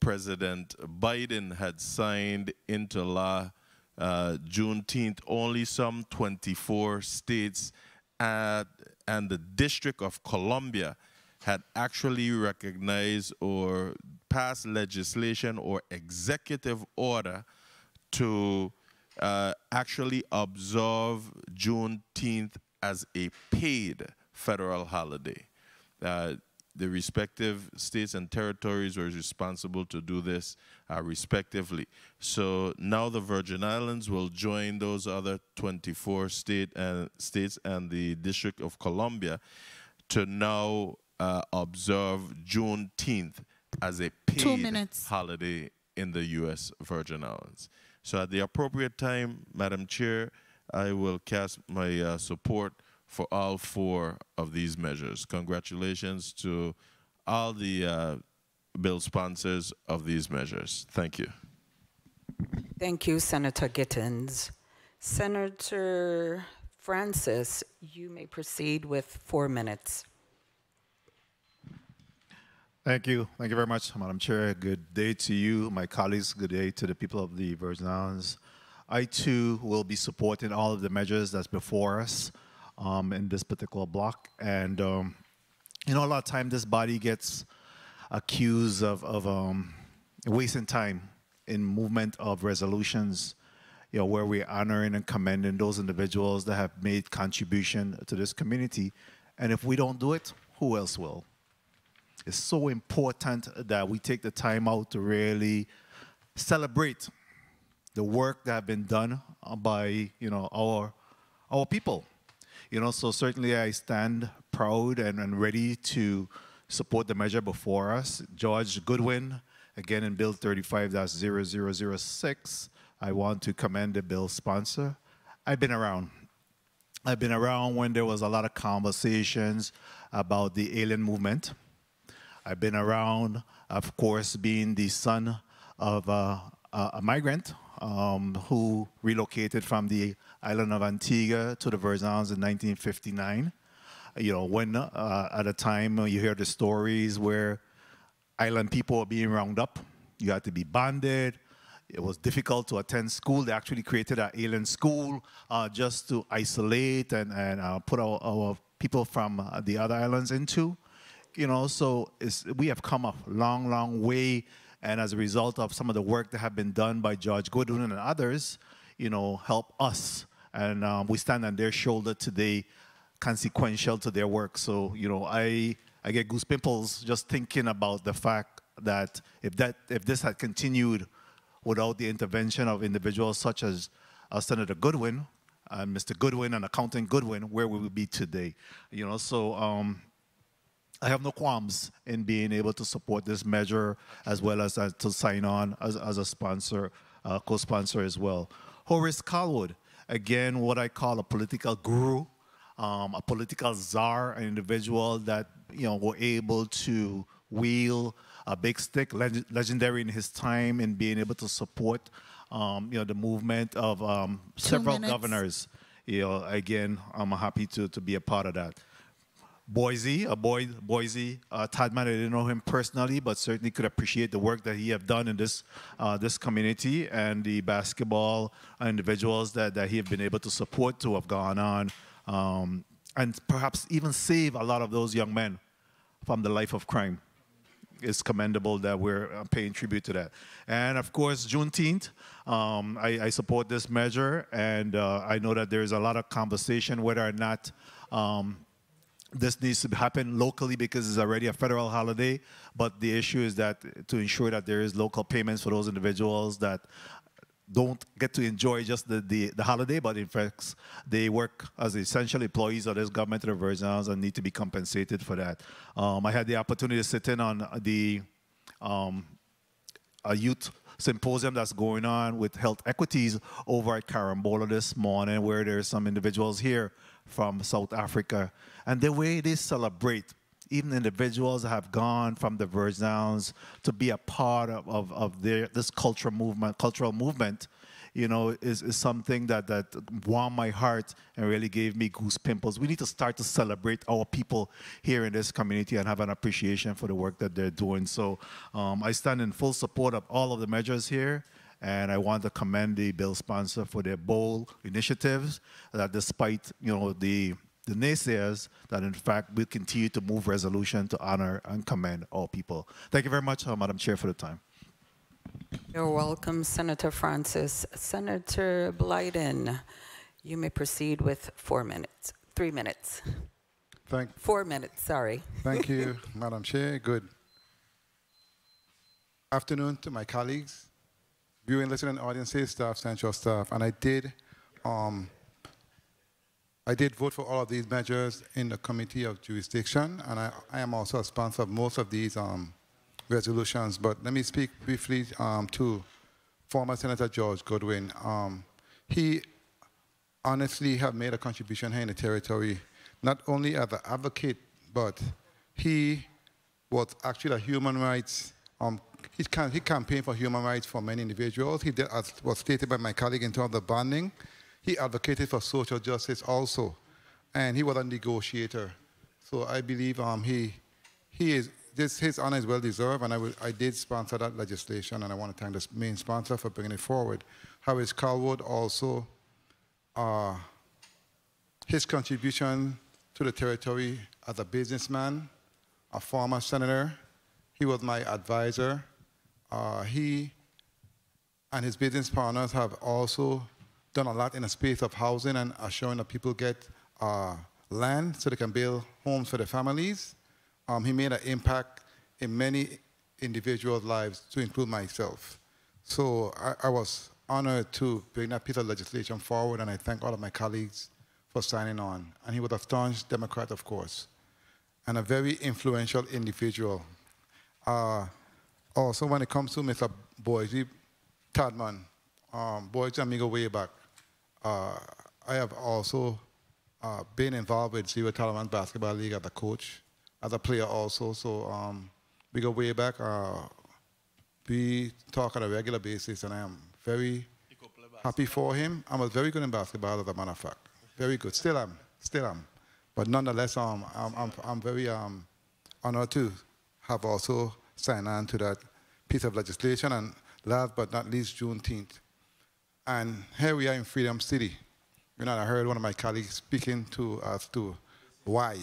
President Biden had signed into law uh, Juneteenth, only some 24 states at, and the District of Columbia had actually recognized or passed legislation or executive order to uh, actually observe Juneteenth as a paid federal holiday. Uh, the respective states and territories were responsible to do this uh, respectively. So now the Virgin Islands will join those other 24 state and uh, states and the District of Columbia to now uh, observe Juneteenth as a paid holiday in the U.S. Virgin Islands. So at the appropriate time, Madam Chair, I will cast my uh, support for all four of these measures. Congratulations to all the uh, bill sponsors of these measures. Thank you. Thank you, Senator Gittens. Senator Francis, you may proceed with four minutes. Thank you. Thank you very much, Madam Chair. Good day to you, my colleagues. Good day to the people of the Virgin Islands. I too will be supporting all of the measures that's before us um, in this particular block. And, um, you know, a lot of time this body gets accused of, of um, wasting time in movement of resolutions, you know, where we're honoring and commending those individuals that have made contribution to this community. And if we don't do it, who else will? it's so important that we take the time out to really celebrate the work that have been done by you know our our people. You know so certainly i stand proud and, and ready to support the measure before us. George goodwin again in bill 35-0006 i want to commend the bill sponsor. I've been around. I've been around when there was a lot of conversations about the alien movement. I've been around, of course, being the son of uh, a migrant um, who relocated from the island of Antigua to the Virgin Islands in 1959. You know, when uh, at a time you hear the stories where island people are being rounded up, you had to be bonded. It was difficult to attend school. They actually created an alien school uh, just to isolate and, and uh, put our, our, people from uh, the other islands into you know, so we have come a long, long way. And as a result of some of the work that have been done by George Goodwin and others, you know, help us. And um, we stand on their shoulder today, consequential to their work. So, you know, I, I get goosebumps just thinking about the fact that if, that if this had continued without the intervention of individuals such as uh, Senator Goodwin, uh, Mr. Goodwin and Accountant Goodwin, where we would be today. You know, so um, I have no qualms in being able to support this measure as well as uh, to sign on as, as a sponsor uh, co-sponsor as well. Horace Callwood, again, what I call a political guru, um, a political czar, an individual that you know were able to wield a big stick, leg legendary in his time in being able to support um, you know the movement of um, several minutes. governors. You know, again, I'm happy to to be a part of that. Boise, a boy, Boise, uh, Todman. I didn't know him personally, but certainly could appreciate the work that he have done in this uh, this community and the basketball individuals that, that he have been able to support to have gone on, um, and perhaps even save a lot of those young men from the life of crime. It's commendable that we're uh, paying tribute to that. And of course, Juneteenth, um, I, I support this measure, and uh, I know that there's a lot of conversation whether or not. Um, this needs to happen locally because it's already a federal holiday. But the issue is that to ensure that there is local payments for those individuals that don't get to enjoy just the, the, the holiday, but in fact, they work as essential employees of this government of Virgin Islands and need to be compensated for that. Um, I had the opportunity to sit in on the um, a youth symposium that's going on with health equities over at Carambola this morning, where there's some individuals here from South Africa. And the way they celebrate, even individuals have gone from the Virgin Islands to be a part of, of, of their, this cultural movement, cultural movement, you know, is, is something that, that warmed my heart and really gave me goose pimples. We need to start to celebrate our people here in this community and have an appreciation for the work that they're doing. So um, I stand in full support of all of the measures here. And I want to commend the bill sponsor for their bold initiatives that despite, you know, the, the naysayers, that in fact we continue to move resolution to honor and commend all people. Thank you very much, uh, Madam Chair, for the time. You're welcome, Senator Francis. Senator Blyden, you may proceed with four minutes, three minutes, Thank, four minutes, sorry. thank you, Madam Chair. Good afternoon to my colleagues, viewing, listening audiences, staff, central staff. And I did, um, I did vote for all of these measures in the Committee of Jurisdiction, and I, I am also a sponsor of most of these um, resolutions. But let me speak briefly um, to former Senator George Goodwin. Um, he honestly have made a contribution here in the territory, not only as an advocate, but he was actually a human rights, um, he, can, he campaigned for human rights for many individuals. He did, as was stated by my colleague in terms of the bonding, he advocated for social justice also, and he was a negotiator. So I believe um, he, he is, this, his honor is well deserved, and I, will, I did sponsor that legislation, and I want to thank the main sponsor for bringing it forward. Horace Callwood also, uh, his contribution to the territory as a businessman, a former senator, he was my advisor. Uh, he and his business partners have also done a lot in the space of housing and assuring that people get uh, land so they can build homes for their families. Um, he made an impact in many individuals' lives, to include myself. So I, I was honored to bring that piece of legislation forward, and I thank all of my colleagues for signing on. And he was a staunch Democrat, of course, and a very influential individual. Uh, also, when it comes to Mr. Boise Todman, um, Boise amigo way back, uh, I have also uh, been involved with Zero Tolerance Basketball League as a coach, as a player also. So um, we go way back. Uh, we talk on a regular basis, and I am very happy for him. I was very good in basketball, as a matter of fact. Very good. Still am. Still am. But nonetheless, um, I'm, I'm, I'm very um, honored to have also signed on to that piece of legislation. And last but not least, Juneteenth. And here we are in Freedom City. You know, I heard one of my colleagues speaking to us to why.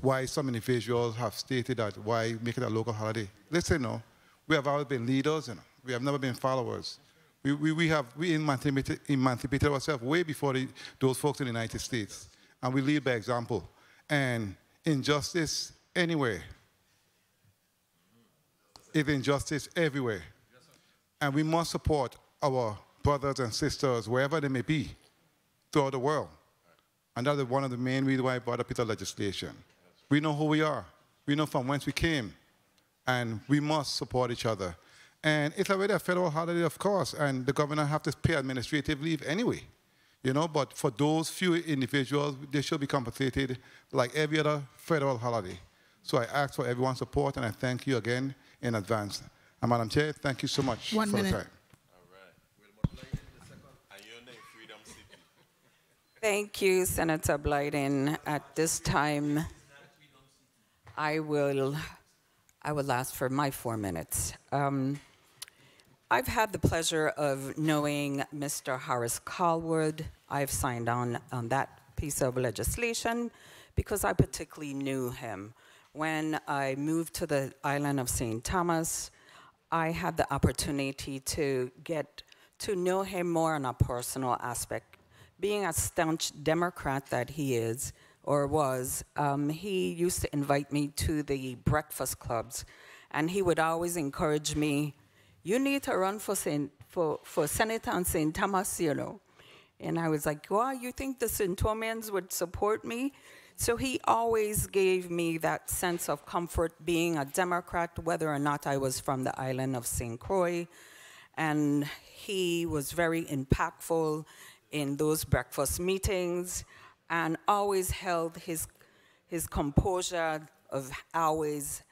Why some individuals have stated that why make it a local holiday. Listen, no, we have always been leaders, you know. we have never been followers. We, we, we have we emancipated, emancipated ourselves way before the, those folks in the United States. And we lead by example. And injustice anywhere is injustice everywhere. And we must support our brothers and sisters, wherever they may be, throughout the world. And that is one of the main reasons why I brought up of legislation. We know who we are. We know from whence we came. And we must support each other. And it's already a federal holiday, of course, and the governor have to pay administrative leave anyway. You know, but for those few individuals, they should be compensated like every other federal holiday. So I ask for everyone's support, and I thank you again in advance. And Madam Chair, thank you so much One for minute. the time. Thank you, Senator Blyden. At this time, I will, I will ask for my four minutes. Um, I've had the pleasure of knowing Mr. Horace Callwood. I've signed on on that piece of legislation because I particularly knew him. When I moved to the island of St. Thomas, I had the opportunity to get to know him more on a personal aspect. Being a staunch Democrat that he is or was, um, he used to invite me to the breakfast clubs, and he would always encourage me, "You need to run for Saint, for for senator on St. Thomas, you know." And I was like, "Well, you think the St. Thomians would support me?" So he always gave me that sense of comfort being a Democrat, whether or not I was from the island of St. Croix. And he was very impactful in those breakfast meetings and always held his, his composure of always,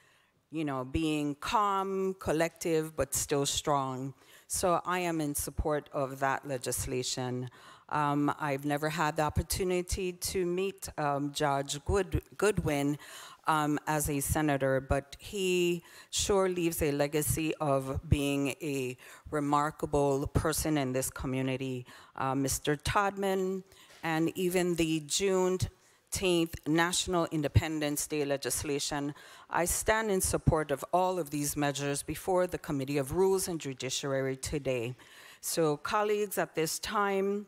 you know, being calm, collective, but still strong. So I am in support of that legislation. Um, I've never had the opportunity to meet um, Judge Good, Goodwin um, as a senator, but he sure leaves a legacy of being a remarkable person in this community. Uh, Mr. Todman, and even the Juneteenth National Independence Day legislation, I stand in support of all of these measures before the Committee of Rules and Judiciary today. So colleagues, at this time,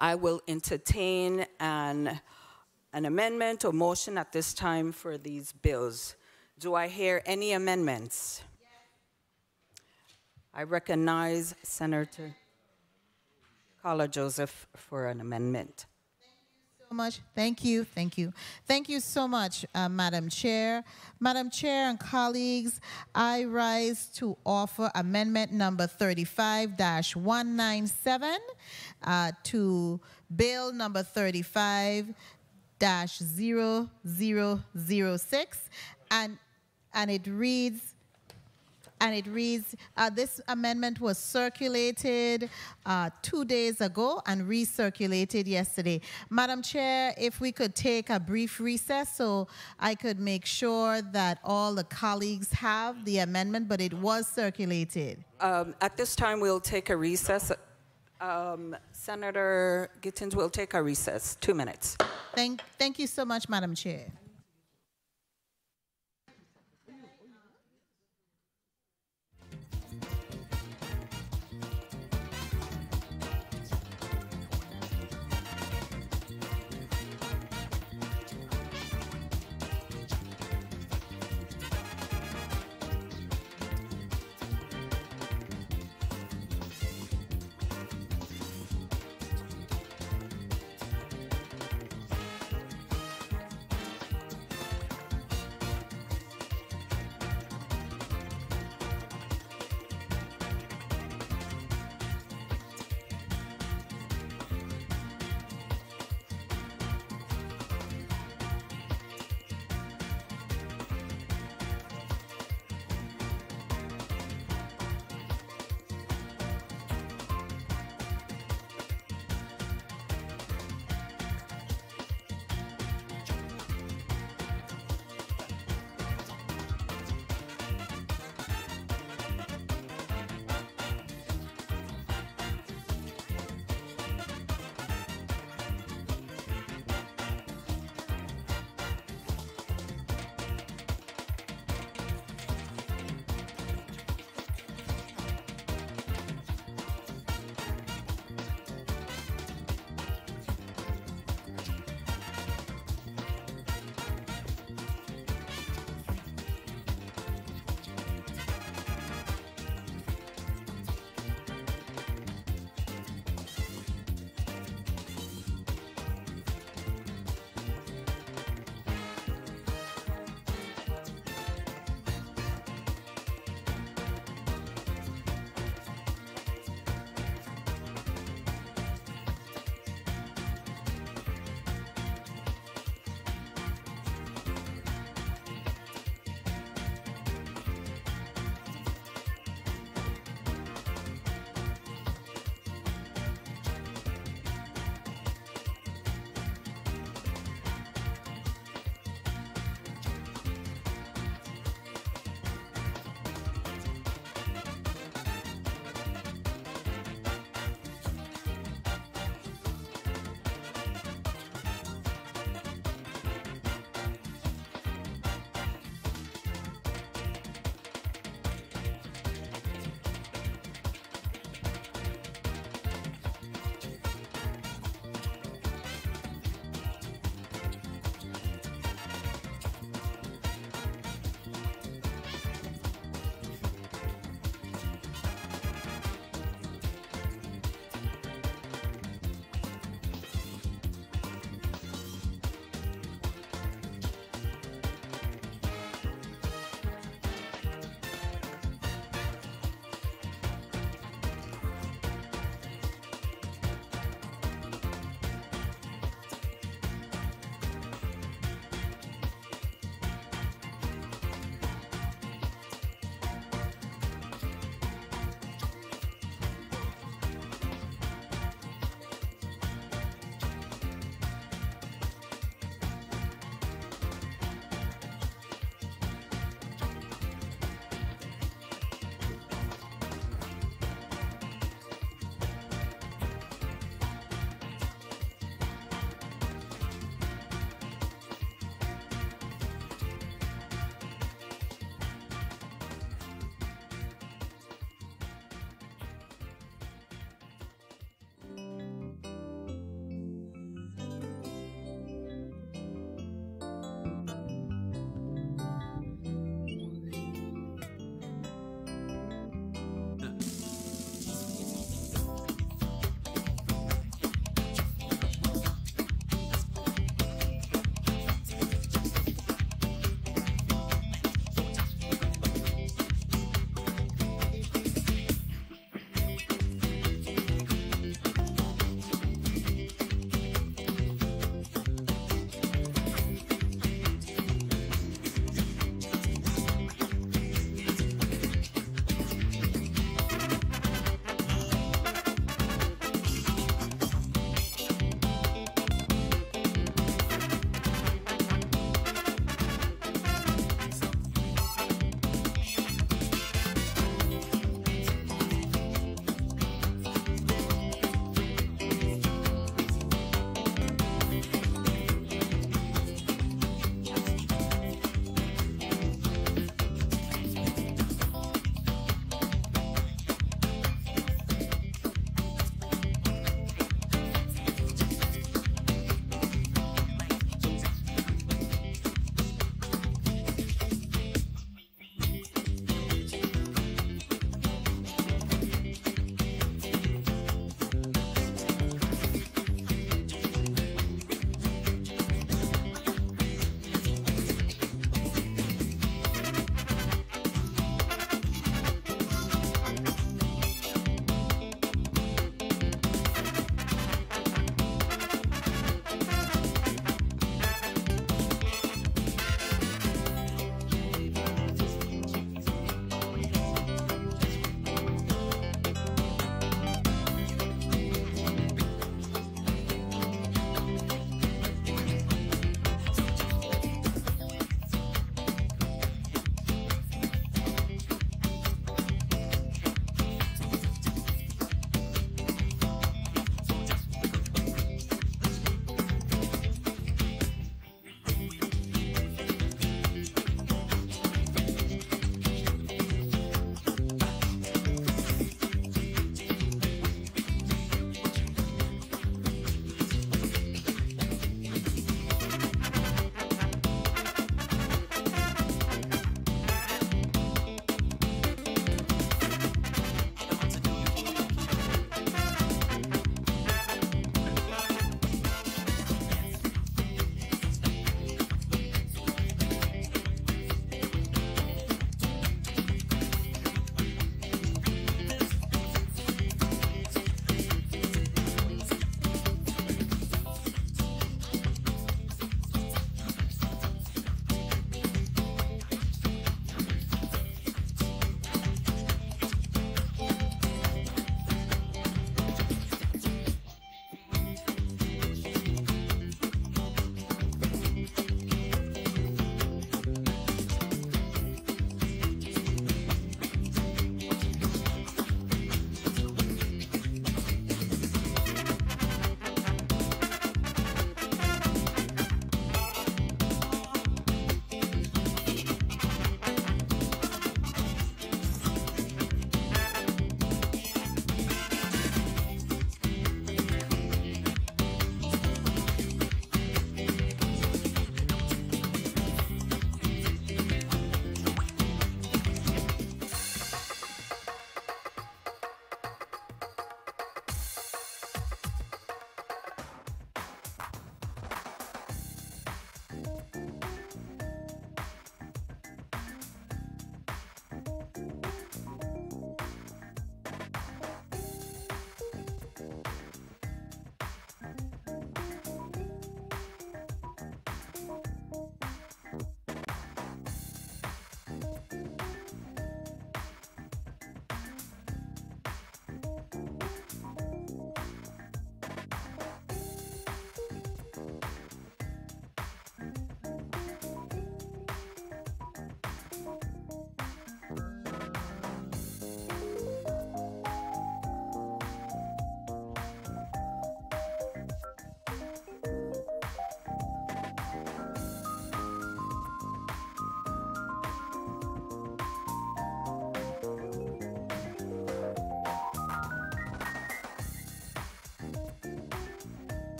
I will entertain an, an amendment or motion at this time for these bills. Do I hear any amendments? I recognize Senator Carla Joseph for an amendment. Much. Thank you. Thank you. Thank you so much, uh, Madam Chair. Madam Chair and colleagues, I rise to offer amendment number 35 197 uh, to bill number 35 0006. And, and it reads and it reads, uh, this amendment was circulated uh, two days ago and recirculated yesterday. Madam Chair, if we could take a brief recess so I could make sure that all the colleagues have the amendment, but it was circulated. Um, At this time, we'll take a recess. Um, Senator Gittens will take a recess, two minutes. Thank, thank you so much, Madam Chair.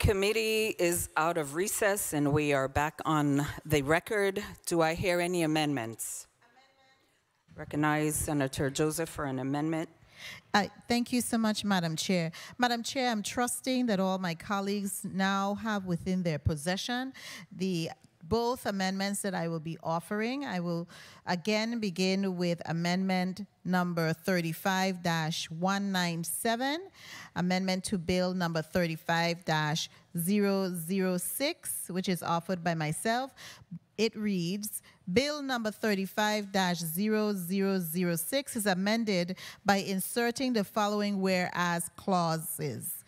Committee is out of recess and we are back on the record. Do I hear any amendments? Recognize Senator Joseph for an amendment. Uh, Thank you so much, Madam Chair. Madam Chair, I'm trusting that all my colleagues now have within their possession the both amendments that I will be offering. I will again begin with amendment number 35-197, amendment to bill number 35-006, which is offered by myself. It reads, Bill number 35-0006 is amended by inserting the following whereas clauses.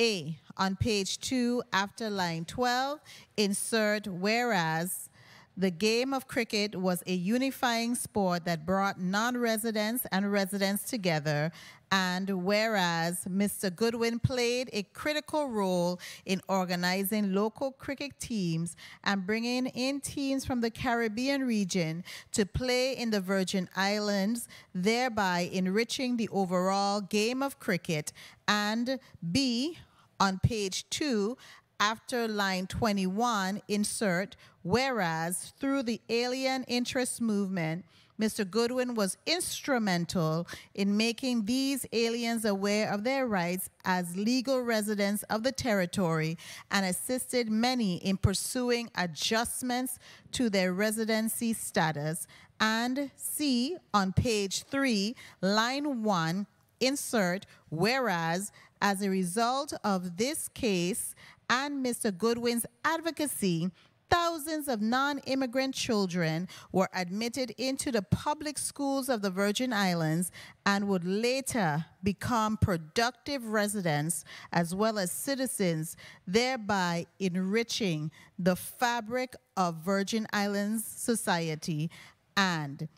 A, on page two, after line 12, insert whereas the game of cricket was a unifying sport that brought non residents and residents together. And whereas Mr. Goodwin played a critical role in organizing local cricket teams and bringing in teams from the Caribbean region to play in the Virgin Islands, thereby enriching the overall game of cricket. And B, on page two, after line 21, insert, whereas through the alien interest movement, Mr. Goodwin was instrumental in making these aliens aware of their rights as legal residents of the territory and assisted many in pursuing adjustments to their residency status. And C, on page three, line one, insert, whereas as a result of this case and Mr. Goodwin's advocacy, thousands of non immigrant children were admitted into the public schools of the Virgin Islands and would later become productive residents as well as citizens, thereby enriching the fabric of Virgin Islands society. And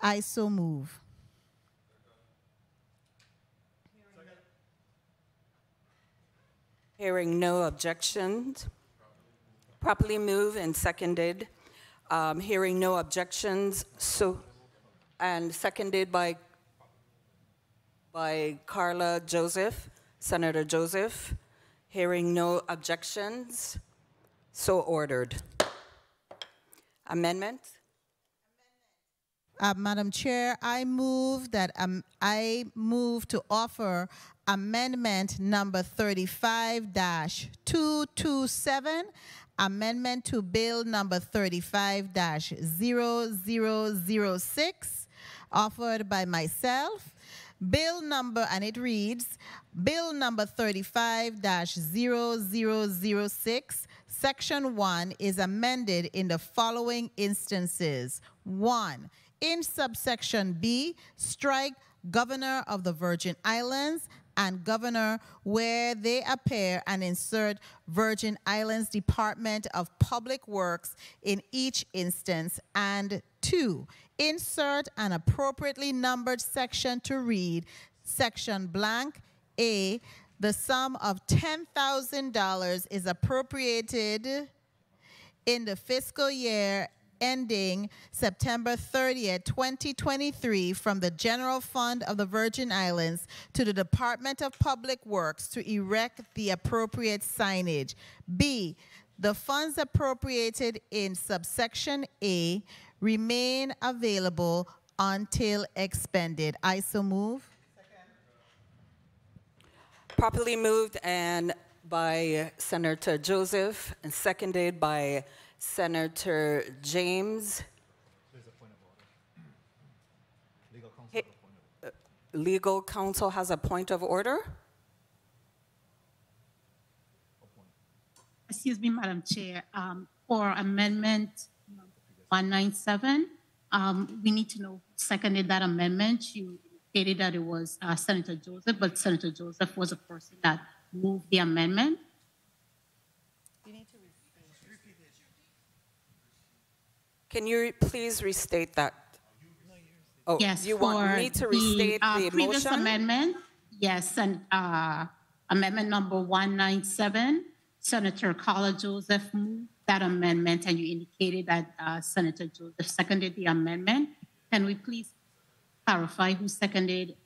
I so move. Hearing no objections. Properly moved and seconded. Um, Hearing no objections, so, and seconded by, by Carla Joseph, Senator Joseph. Hearing no objections, so ordered. Amendment? Uh, Madam Chair, I move that um, I move to offer amendment number 35-227, amendment to bill number 35-0006, offered by myself. Bill number, and it reads, Bill number 35-0006, Section 1 is amended in the following instances. One, in subsection B, strike governor of the Virgin Islands and governor where they appear and insert Virgin Islands Department of Public Works in each instance. And two, insert an appropriately numbered section to read section blank A, the sum of $10,000 is appropriated in the fiscal year ending September 30th, 2023, from the General Fund of the Virgin Islands to the Department of Public Works to erect the appropriate signage. B, the funds appropriated in subsection A remain available until expended. I so move. Properly moved and by Senator Joseph and seconded by Senator James. Hey, uh, Legal counsel has a point of order. Excuse me, Madam Chair. Um, For Amendment 197, um, we need to know who seconded that amendment. You stated that it was uh, Senator Joseph, but Senator Joseph was a person that moved the amendment. Can you please restate that? Oh, Yes, you want me to restate uh, the Previous amendment, yes, and uh, amendment number 197, Senator Carla Joseph moved that amendment, and you indicated that uh, Senator Joseph seconded the amendment. Can we please clarify who seconded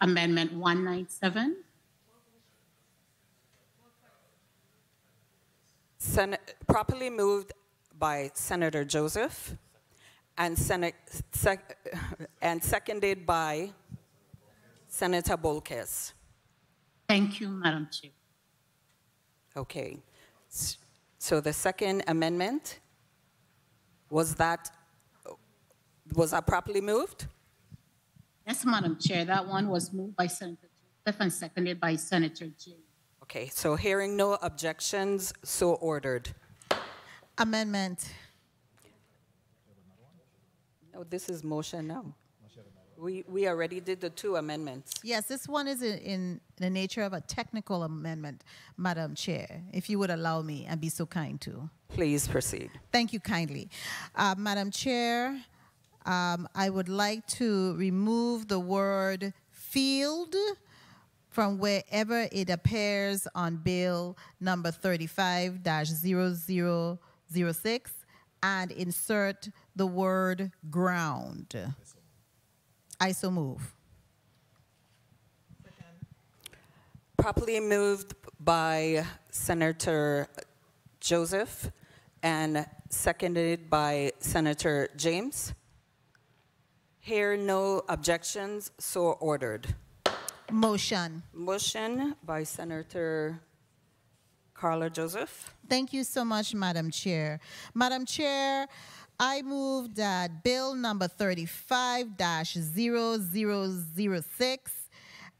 amendment 197? Sen- properly moved by Senator Joseph and, Senate, sec- and seconded by Senator Bolques. Thank you, Madam Chair. Okay. So the second amendment, was that, was that properly moved? Yes, Madam Chair, that one was moved by Senator Joseph and seconded by Senator James. Okay, so hearing no objections, so ordered. Amendment. No, this is motion now. We, we already did the two amendments. Yes, this one is in, in the nature of a technical amendment, Madam Chair, if you would allow me and be so kind to. Please proceed. Thank you kindly. Uh, Madam Chair, um, I would like to remove the word field from wherever it appears on Bill number 35 0006 and insert the word ground. I so move. Properly moved by Senator Joseph and seconded by Senator James. Hear no objections, so ordered. Motion. Motion by Senator Carla Joseph. Thank you so much, Madam Chair. Madam Chair, I move that Bill number 35 0006,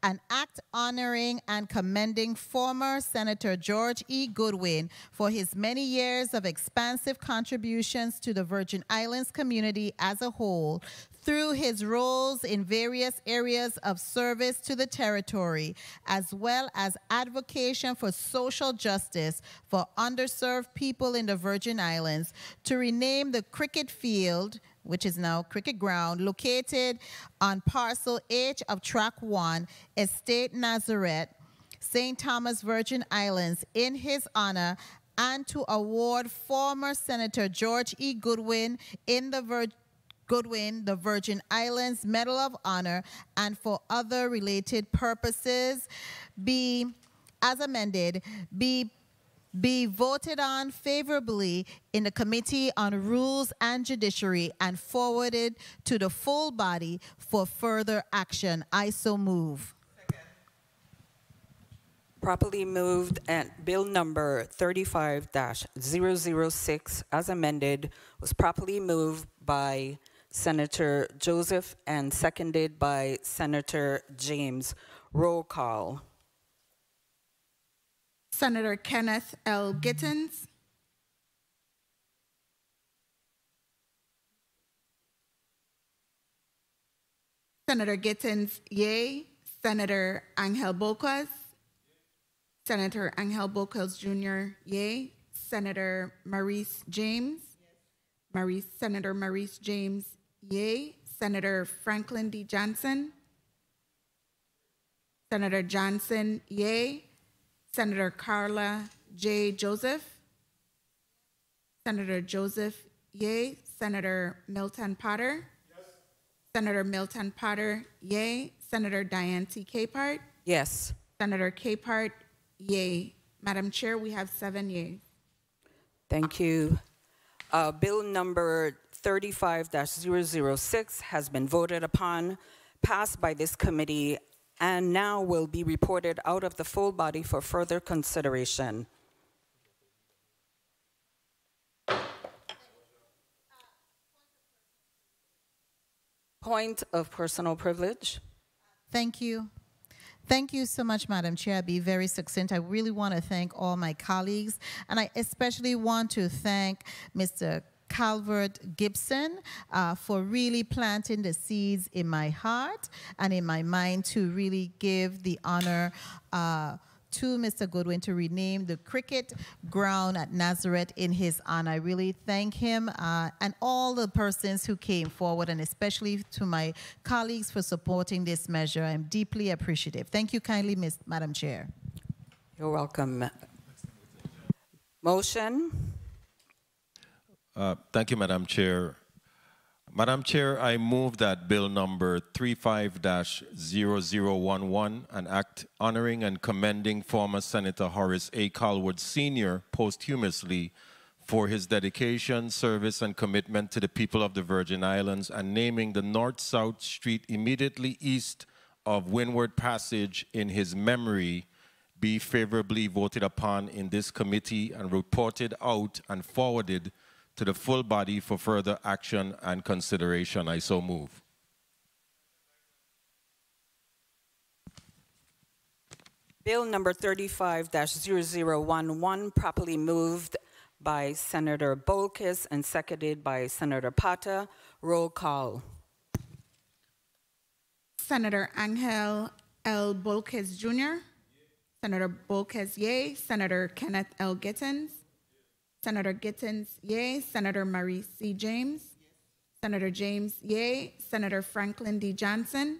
an act honoring and commending former Senator George E. Goodwin for his many years of expansive contributions to the Virgin Islands community as a whole through his roles in various areas of service to the territory, as well as advocation for social justice for underserved people in the Virgin Islands, to rename the cricket field, which is now Cricket Ground, located on parcel H of Tract 1, Estate Nazareth, St. Thomas Virgin Islands, in his honor and to award former Senator George E. Goodwin in the Vir- Goodwin the Virgin Islands Medal of Honor and for other related purposes be as amended be be voted on favorably in the Committee on Rules and Judiciary and forwarded to the full body for further action. I so move. Properly moved and bill number 35 006 as amended was properly moved by Senator Joseph and seconded by Senator James. Roll call. Senator Kenneth L. Gittens. Senator Gittens, yay. Senator Angel Bolques. Senator Angel Bolques Jr., yay. Senator Marise James. Marise, Senator Marise James, yay. Senator Franklin D. Johnson. Senator Johnson, yay. Senator Carla J. Joseph. Senator Joseph, yay. Senator Milton Potter. Yes. Senator Milton Potter, yay. Senator Diane T. Capehart. Yes. Senator Capehart, yay. Madam Chair, we have seven yays. Thank you. Uh, bill number 35 006 has been voted upon, passed by this committee, and now will be reported out of the full body for further consideration. Point of personal privilege. Thank you. Thank you so much, Madam Chair. I'll be very succinct. I really want to thank all my colleagues, and I especially want to thank Mr. Calvert Gibson uh, for really planting the seeds in my heart and in my mind to really give the honor uh, to Mr. Goodwin to rename the cricket ground at Nazareth in his honor. I really thank him uh, and all the persons who came forward, and especially to my colleagues for supporting this measure. I'm deeply appreciative. Thank you kindly, Ms. Madam Chair. You're welcome. Motion. Uh, thank you, Madam Chair. Madam Chair, I move that Bill number 35-0011, an act honoring and commending former Senator Horace A. Callwood Sr. posthumously for his dedication, service, and commitment to the people of the Virgin Islands and naming the North-South Street immediately east of Windward Passage in his memory be favorably voted upon in this committee and reported out and forwarded to the full body for further action and consideration. I so move. Bill number 35-0011, properly moved by Senator Bolques and seconded by Senator Potter. Roll call. Senator Angel L. Bolques Jr., Senator Bolques, yay. Senator Kenneth L. Gittens, Senator Gittens, yay. Senator Marise C. James, Senator James, yay. Senator Franklin D. Johnson,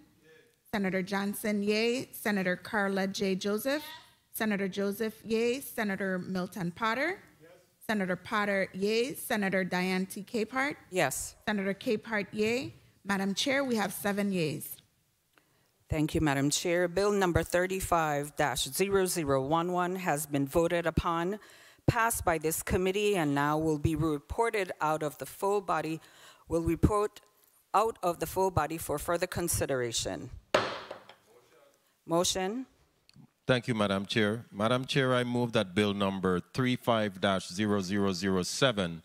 Senator Johnson, yay. Senator Carla J. Joseph, Senator Joseph, yay. Senator Milton Potter, Senator Potter, yay. Senator Diane T. Capehart, Yes. Senator Capehart, yay. Madam Chair, we have seven yeas. Thank you, Madam Chair. Bill number 35-0011 has been voted upon, passed by this committee, and now will be reported out of the full body, will report out of the full body for further consideration. Motion? Thank you, Madam Chair. Madam Chair, I move that Bill number 35-0007,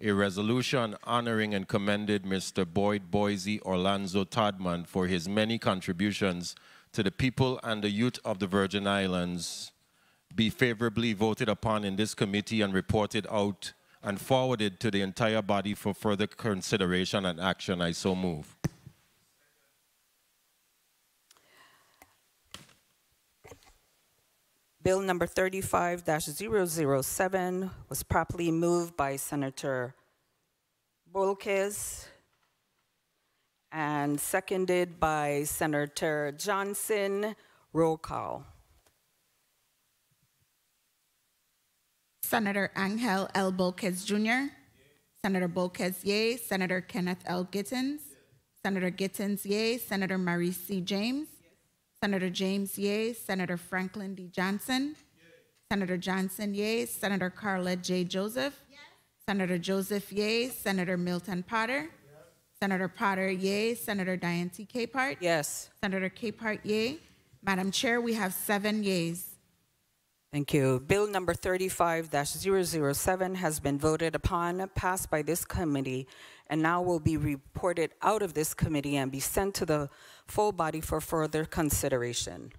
a resolution honoring and commended Mr. Boyd Boise Orlando Todman for his many contributions to the people and the youth of the Virgin Islands, be favorably voted upon in this committee and reported out and forwarded to the entire body for further consideration and action. I so move. Bill number 35-007 was properly moved by Senator Bolques and seconded by Senator Johnson. Roll call. Senator Angel L. Bolques Jr., Senator Bolques, yay. Senator Kenneth L. Gittens, Senator Gittens, yay. Senator Marise C. James, Senator James, yay. Senator Franklin D. Johnson, Senator Johnson, yay. Senator Carla J. Joseph, Senator Joseph, yay. Senator Milton Potter, Senator Potter, yay. Senator Diane T. Capehart, Yes. Senator Capehart, yay. Madam Chair, we have seven yeas. Thank you. Bill number 35-007 has been voted upon, passed by this committee, and now will be reported out of this committee and be sent to the full body for further consideration.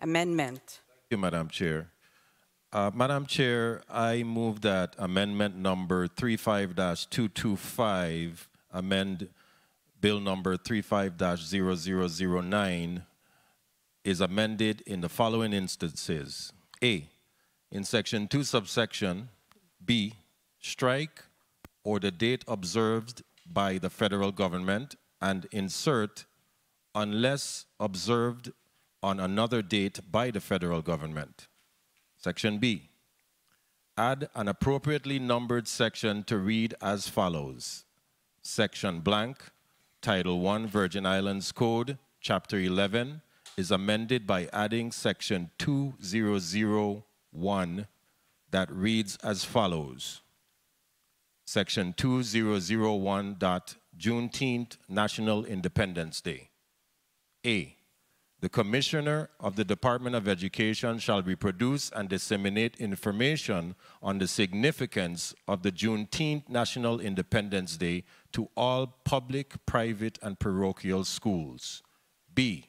Amendment. Thank you, Madam Chair. Uh, Madam Chair, I move that amendment number 35-225 amend bill number 35-0009 is amended in the following instances. A, in section 2 subsection B, strike or the date observed by the federal government and insert unless observed on another date by the federal government. Section B, add an appropriately numbered section to read as follows. Section blank, Title 1 Virgin Islands Code, Chapter 11, is amended by adding Section 2001 that reads as follows. Section 2001. dot Juneteenth National Independence Day. A. The Commissioner of the Department of Education shall reproduce and disseminate information on the significance of the Juneteenth National Independence Day to all public, private, and parochial schools. B.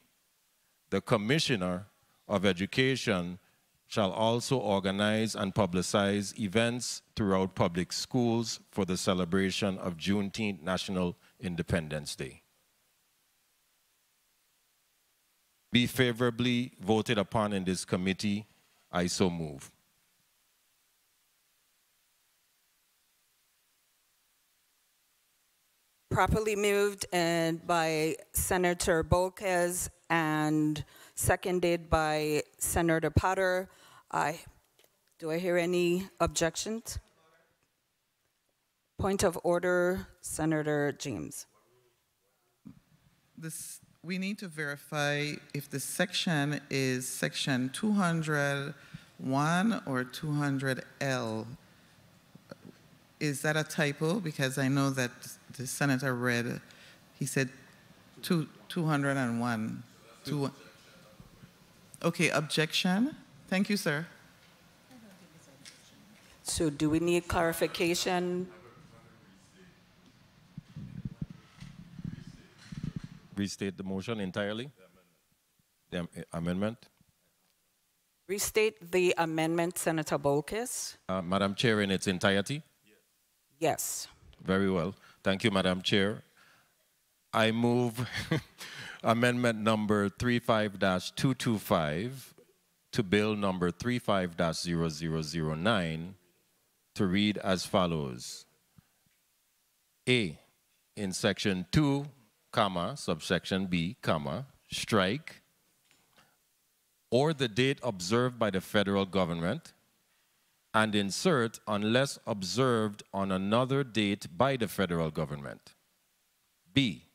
The Commissioner of Education shall also organize and publicize events throughout public schools for the celebration of Juneteenth National Independence Day. Be favorably voted upon in this committee. I so move. Properly moved and by Senator Bolques and seconded by Senator Potter. Do I hear any objections? Point of order, Senator James. This, we need to verify if the section is section 201 or 200L. Is that a typo? Because I know that the senator read, he said two, 201. Two, okay, objection? Thank you, sir. So do we need clarification? Restate the motion entirely? The am- amendment? Restate the amendment, Senator Bolques? Uh, Madam Chair, in its entirety? Yes. Very well. Thank you, Madam Chair. I move amendment number 35-225 to bill number 35-0009 to read as follows. A, in section 2, comma, subsection B, comma, strike, or the date observed by the federal government, and insert unless observed on another date by the federal government. B,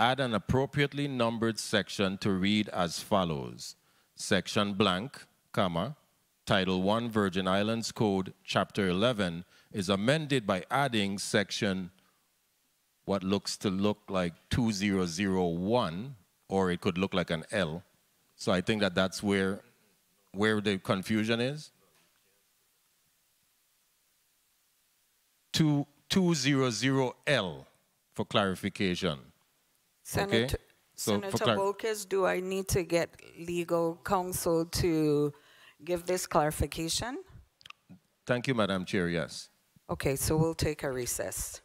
add an appropriately numbered section to read as follows. Section blank, comma, Title 1 Virgin Islands Code, Chapter 11 is amended by adding section what looks to look like 2001, or it could look like an L. So I think that that's where, where the confusion is. Two, 200L for clarification. Senator, Okay? So Senator clar- do I need to get legal counsel to give this clarification? Thank you, Madam Chair, yes. Okay, so we'll take a recess.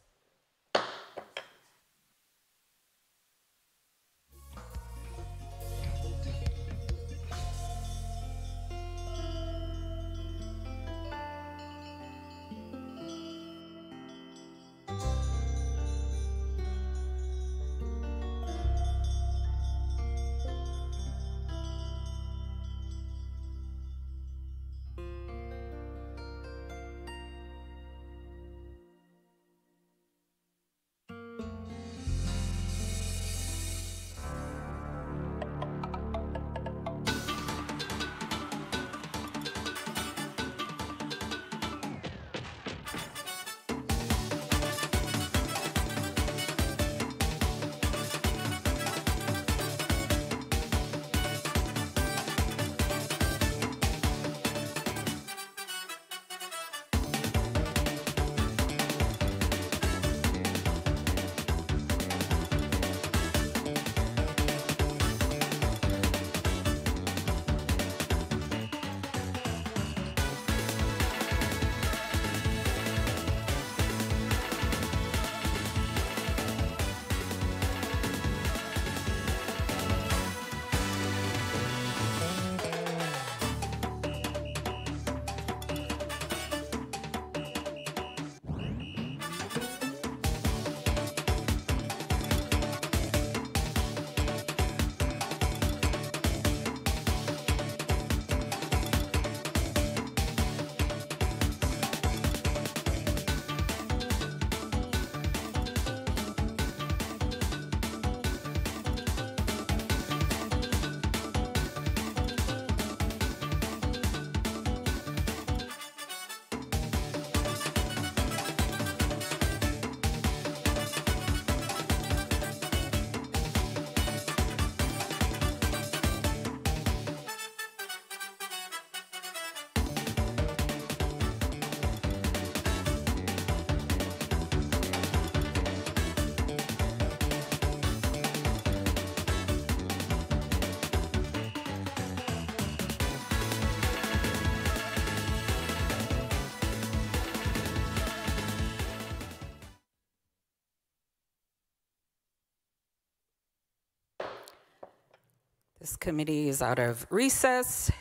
This committee is out of recess.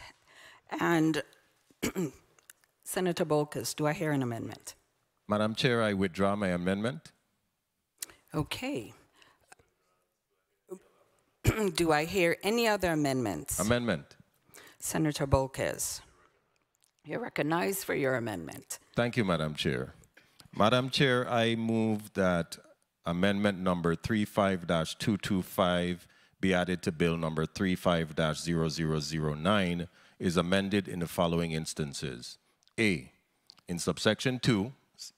And Senator Bolques, do I hear an amendment? Madam Chair, I withdraw my amendment. Okay. do I hear any other amendments? Amendment. Senator Bolques, you're recognized for your amendment. Thank you, Madam Chair. Madam Chair, I move that amendment number 35-225 be added to bill number 35-0009 is amended in the following instances. A, in subsection 2,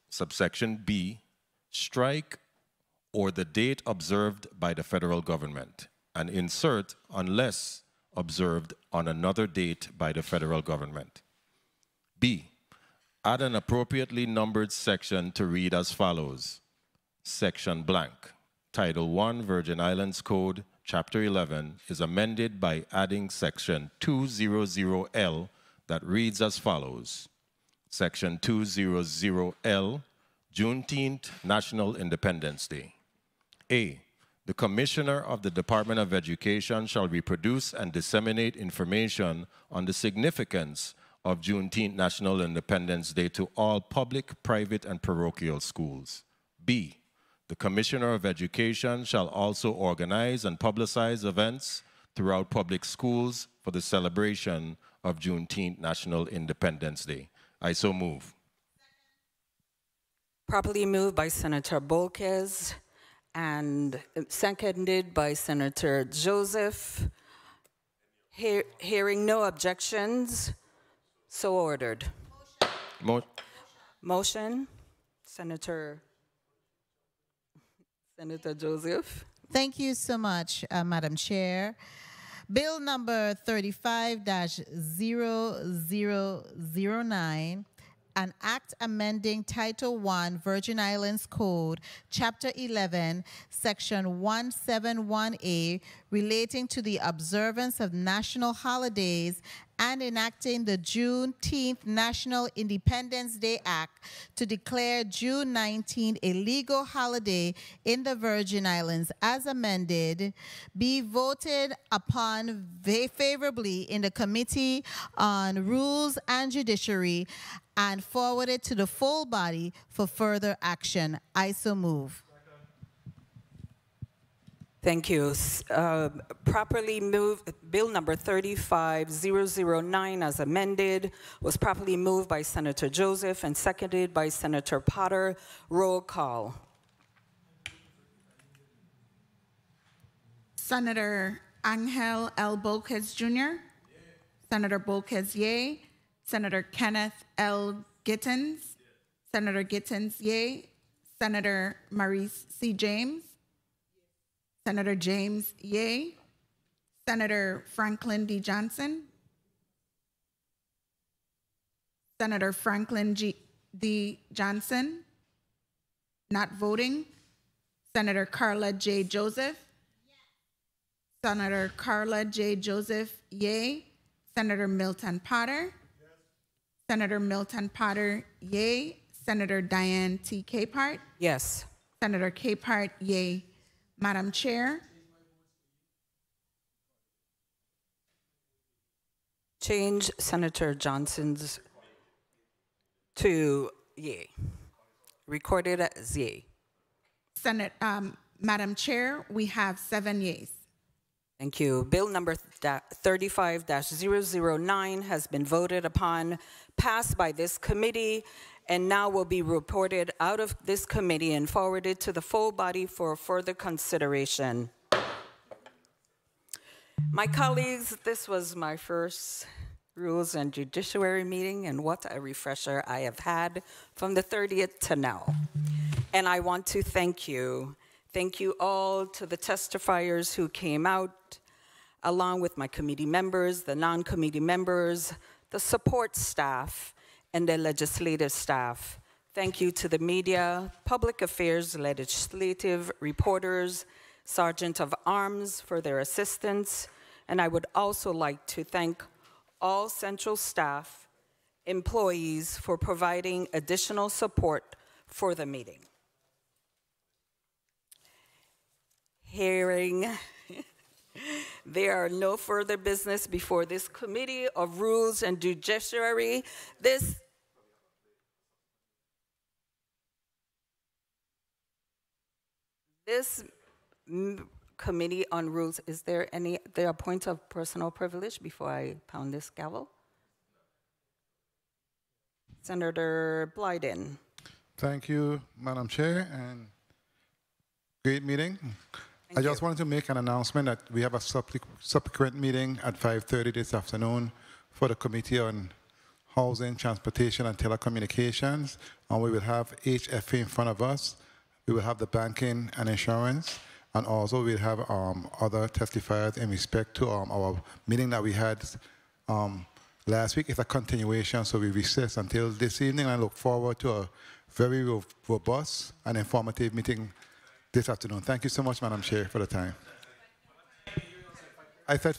subsection B, strike or the date observed by the federal government and insert unless observed on another date by the federal government. B, add an appropriately numbered section to read as follows. Section blank. Title 1 Virgin Islands Code, Chapter 11 is amended by adding Section 200L that reads as follows. Section 200L, Juneteenth National Independence Day. A. The Commissioner of the Department of Education shall reproduce and disseminate information on the significance of Juneteenth National Independence Day to all public, private, and parochial schools. B. The Commissioner of Education shall also organize and publicize events throughout public schools for the celebration of Juneteenth National Independence Day. I so move. Properly moved by Senator Bolques and uh, seconded by Senator Joseph. Hear- Hearing no objections, so ordered. Mo- Motion, Senator, Senator Joseph. Thank you so much, uh, Madam Chair. Bill number 35 0009, an act amending Title I Virgin Islands Code, Chapter 11, Section 171A, relating to the observance of national holidays and enacting the Juneteenth National Independence Day Act to declare June 19 a legal holiday in the Virgin Islands as amended be voted upon favorably in the Committee on Rules and Judiciary and forwarded to the full body for further action. I so move. Thank you. Uh, Properly moved, Bill number 35009 as amended was properly moved by Senator Joseph and seconded by Senator Potter. Roll call. Senator Angel L. Bolques Jr., Senator Bolques Yea, Senator Kenneth L. Gittens, Senator Gittens Yea, Senator Marise C. James, Senator James Yea, Senator Franklin D. Johnson, Senator Franklin G. D. Johnson, not voting, Senator Carla J. Joseph, Senator Carla J. Joseph, yay. Senator Milton Potter. Senator Milton Potter, yay. Senator Diane T. Capehart. Yes. Senator Capehart, yay. Madam Chair, Change Senator Johnson's to yea. Recorded as yea. Senate, um, Madam Chair, we have seven yays. Thank you. Bill number 35-009 has been voted upon, passed by this committee, and now will be reported out of this committee and forwarded to the full body for further consideration. My colleagues, this was my first Rules and Judiciary meeting, and what a refresher I have had from the 30th to now. And I want to thank you. Thank you all to the testifiers who came out, along with my committee members, the non-committee members, the support staff, and the legislative staff. Thank you to the media, public affairs, legislative reporters, Sergeant of Arms for their assistance, and I would also like to thank all central staff, employees for providing additional support for the meeting. Hearing there are no further business before this Committee of Rules and Judiciary. This This mm, Committee on Rules, is there any, there are points of personal privilege before I pound this gavel? Senator Blyden. Thank you, Madam Chair, and great meeting. I just wanted to make an announcement that we have a subsequent meeting at 5:30 this afternoon for the Committee on Housing, Transportation, and Telecommunications. And we will have HFA in front of us. We will have the banking and insurance, and also we'll have um, other testifiers in respect to um, our meeting that we had um, last week. It's a continuation, so we recess until this evening. I look forward to a very ro- robust and informative meeting this afternoon. Thank you so much, Madam Chair, for the time. I said,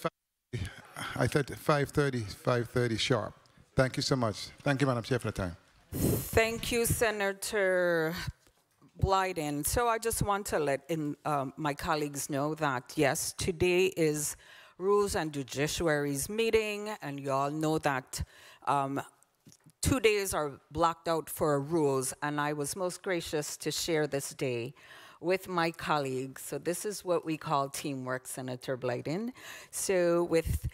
I said 5:30, 5:30 sharp. Thank you so much. Thank you, Madam Chair, for the time. Thank you, Senator Blyden. So I just want to let in, um, my colleagues know that, yes, today is Rules and Judiciary's meeting, and you all know that um, two days are blocked out for rules, and I was most gracious to share this day with my colleagues. So this is what we call teamwork, Senator Blyden. So with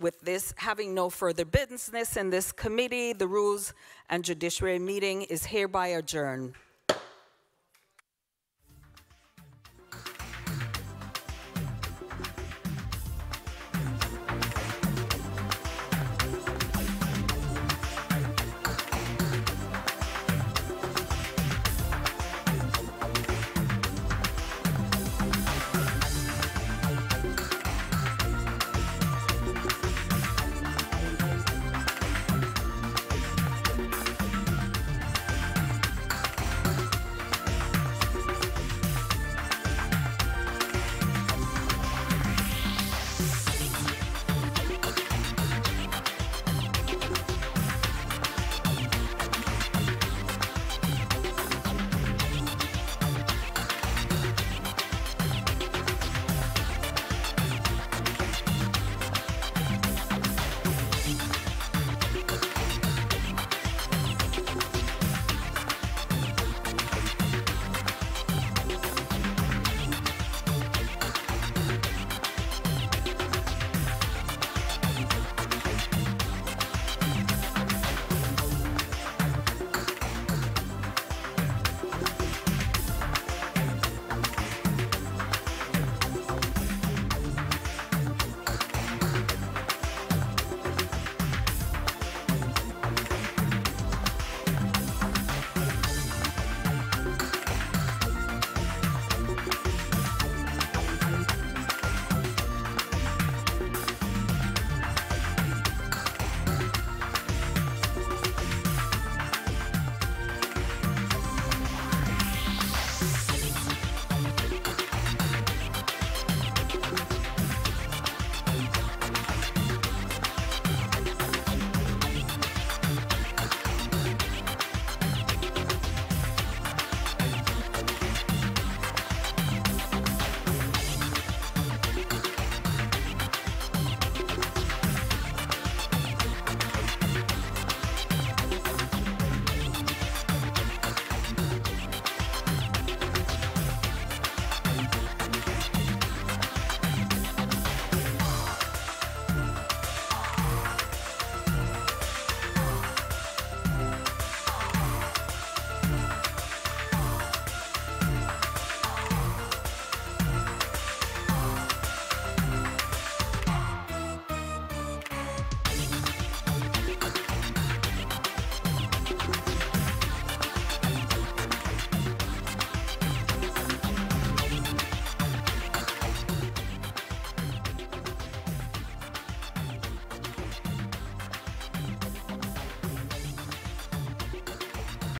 with this having no further business in this committee, the Rules and Judiciary meeting is hereby adjourned.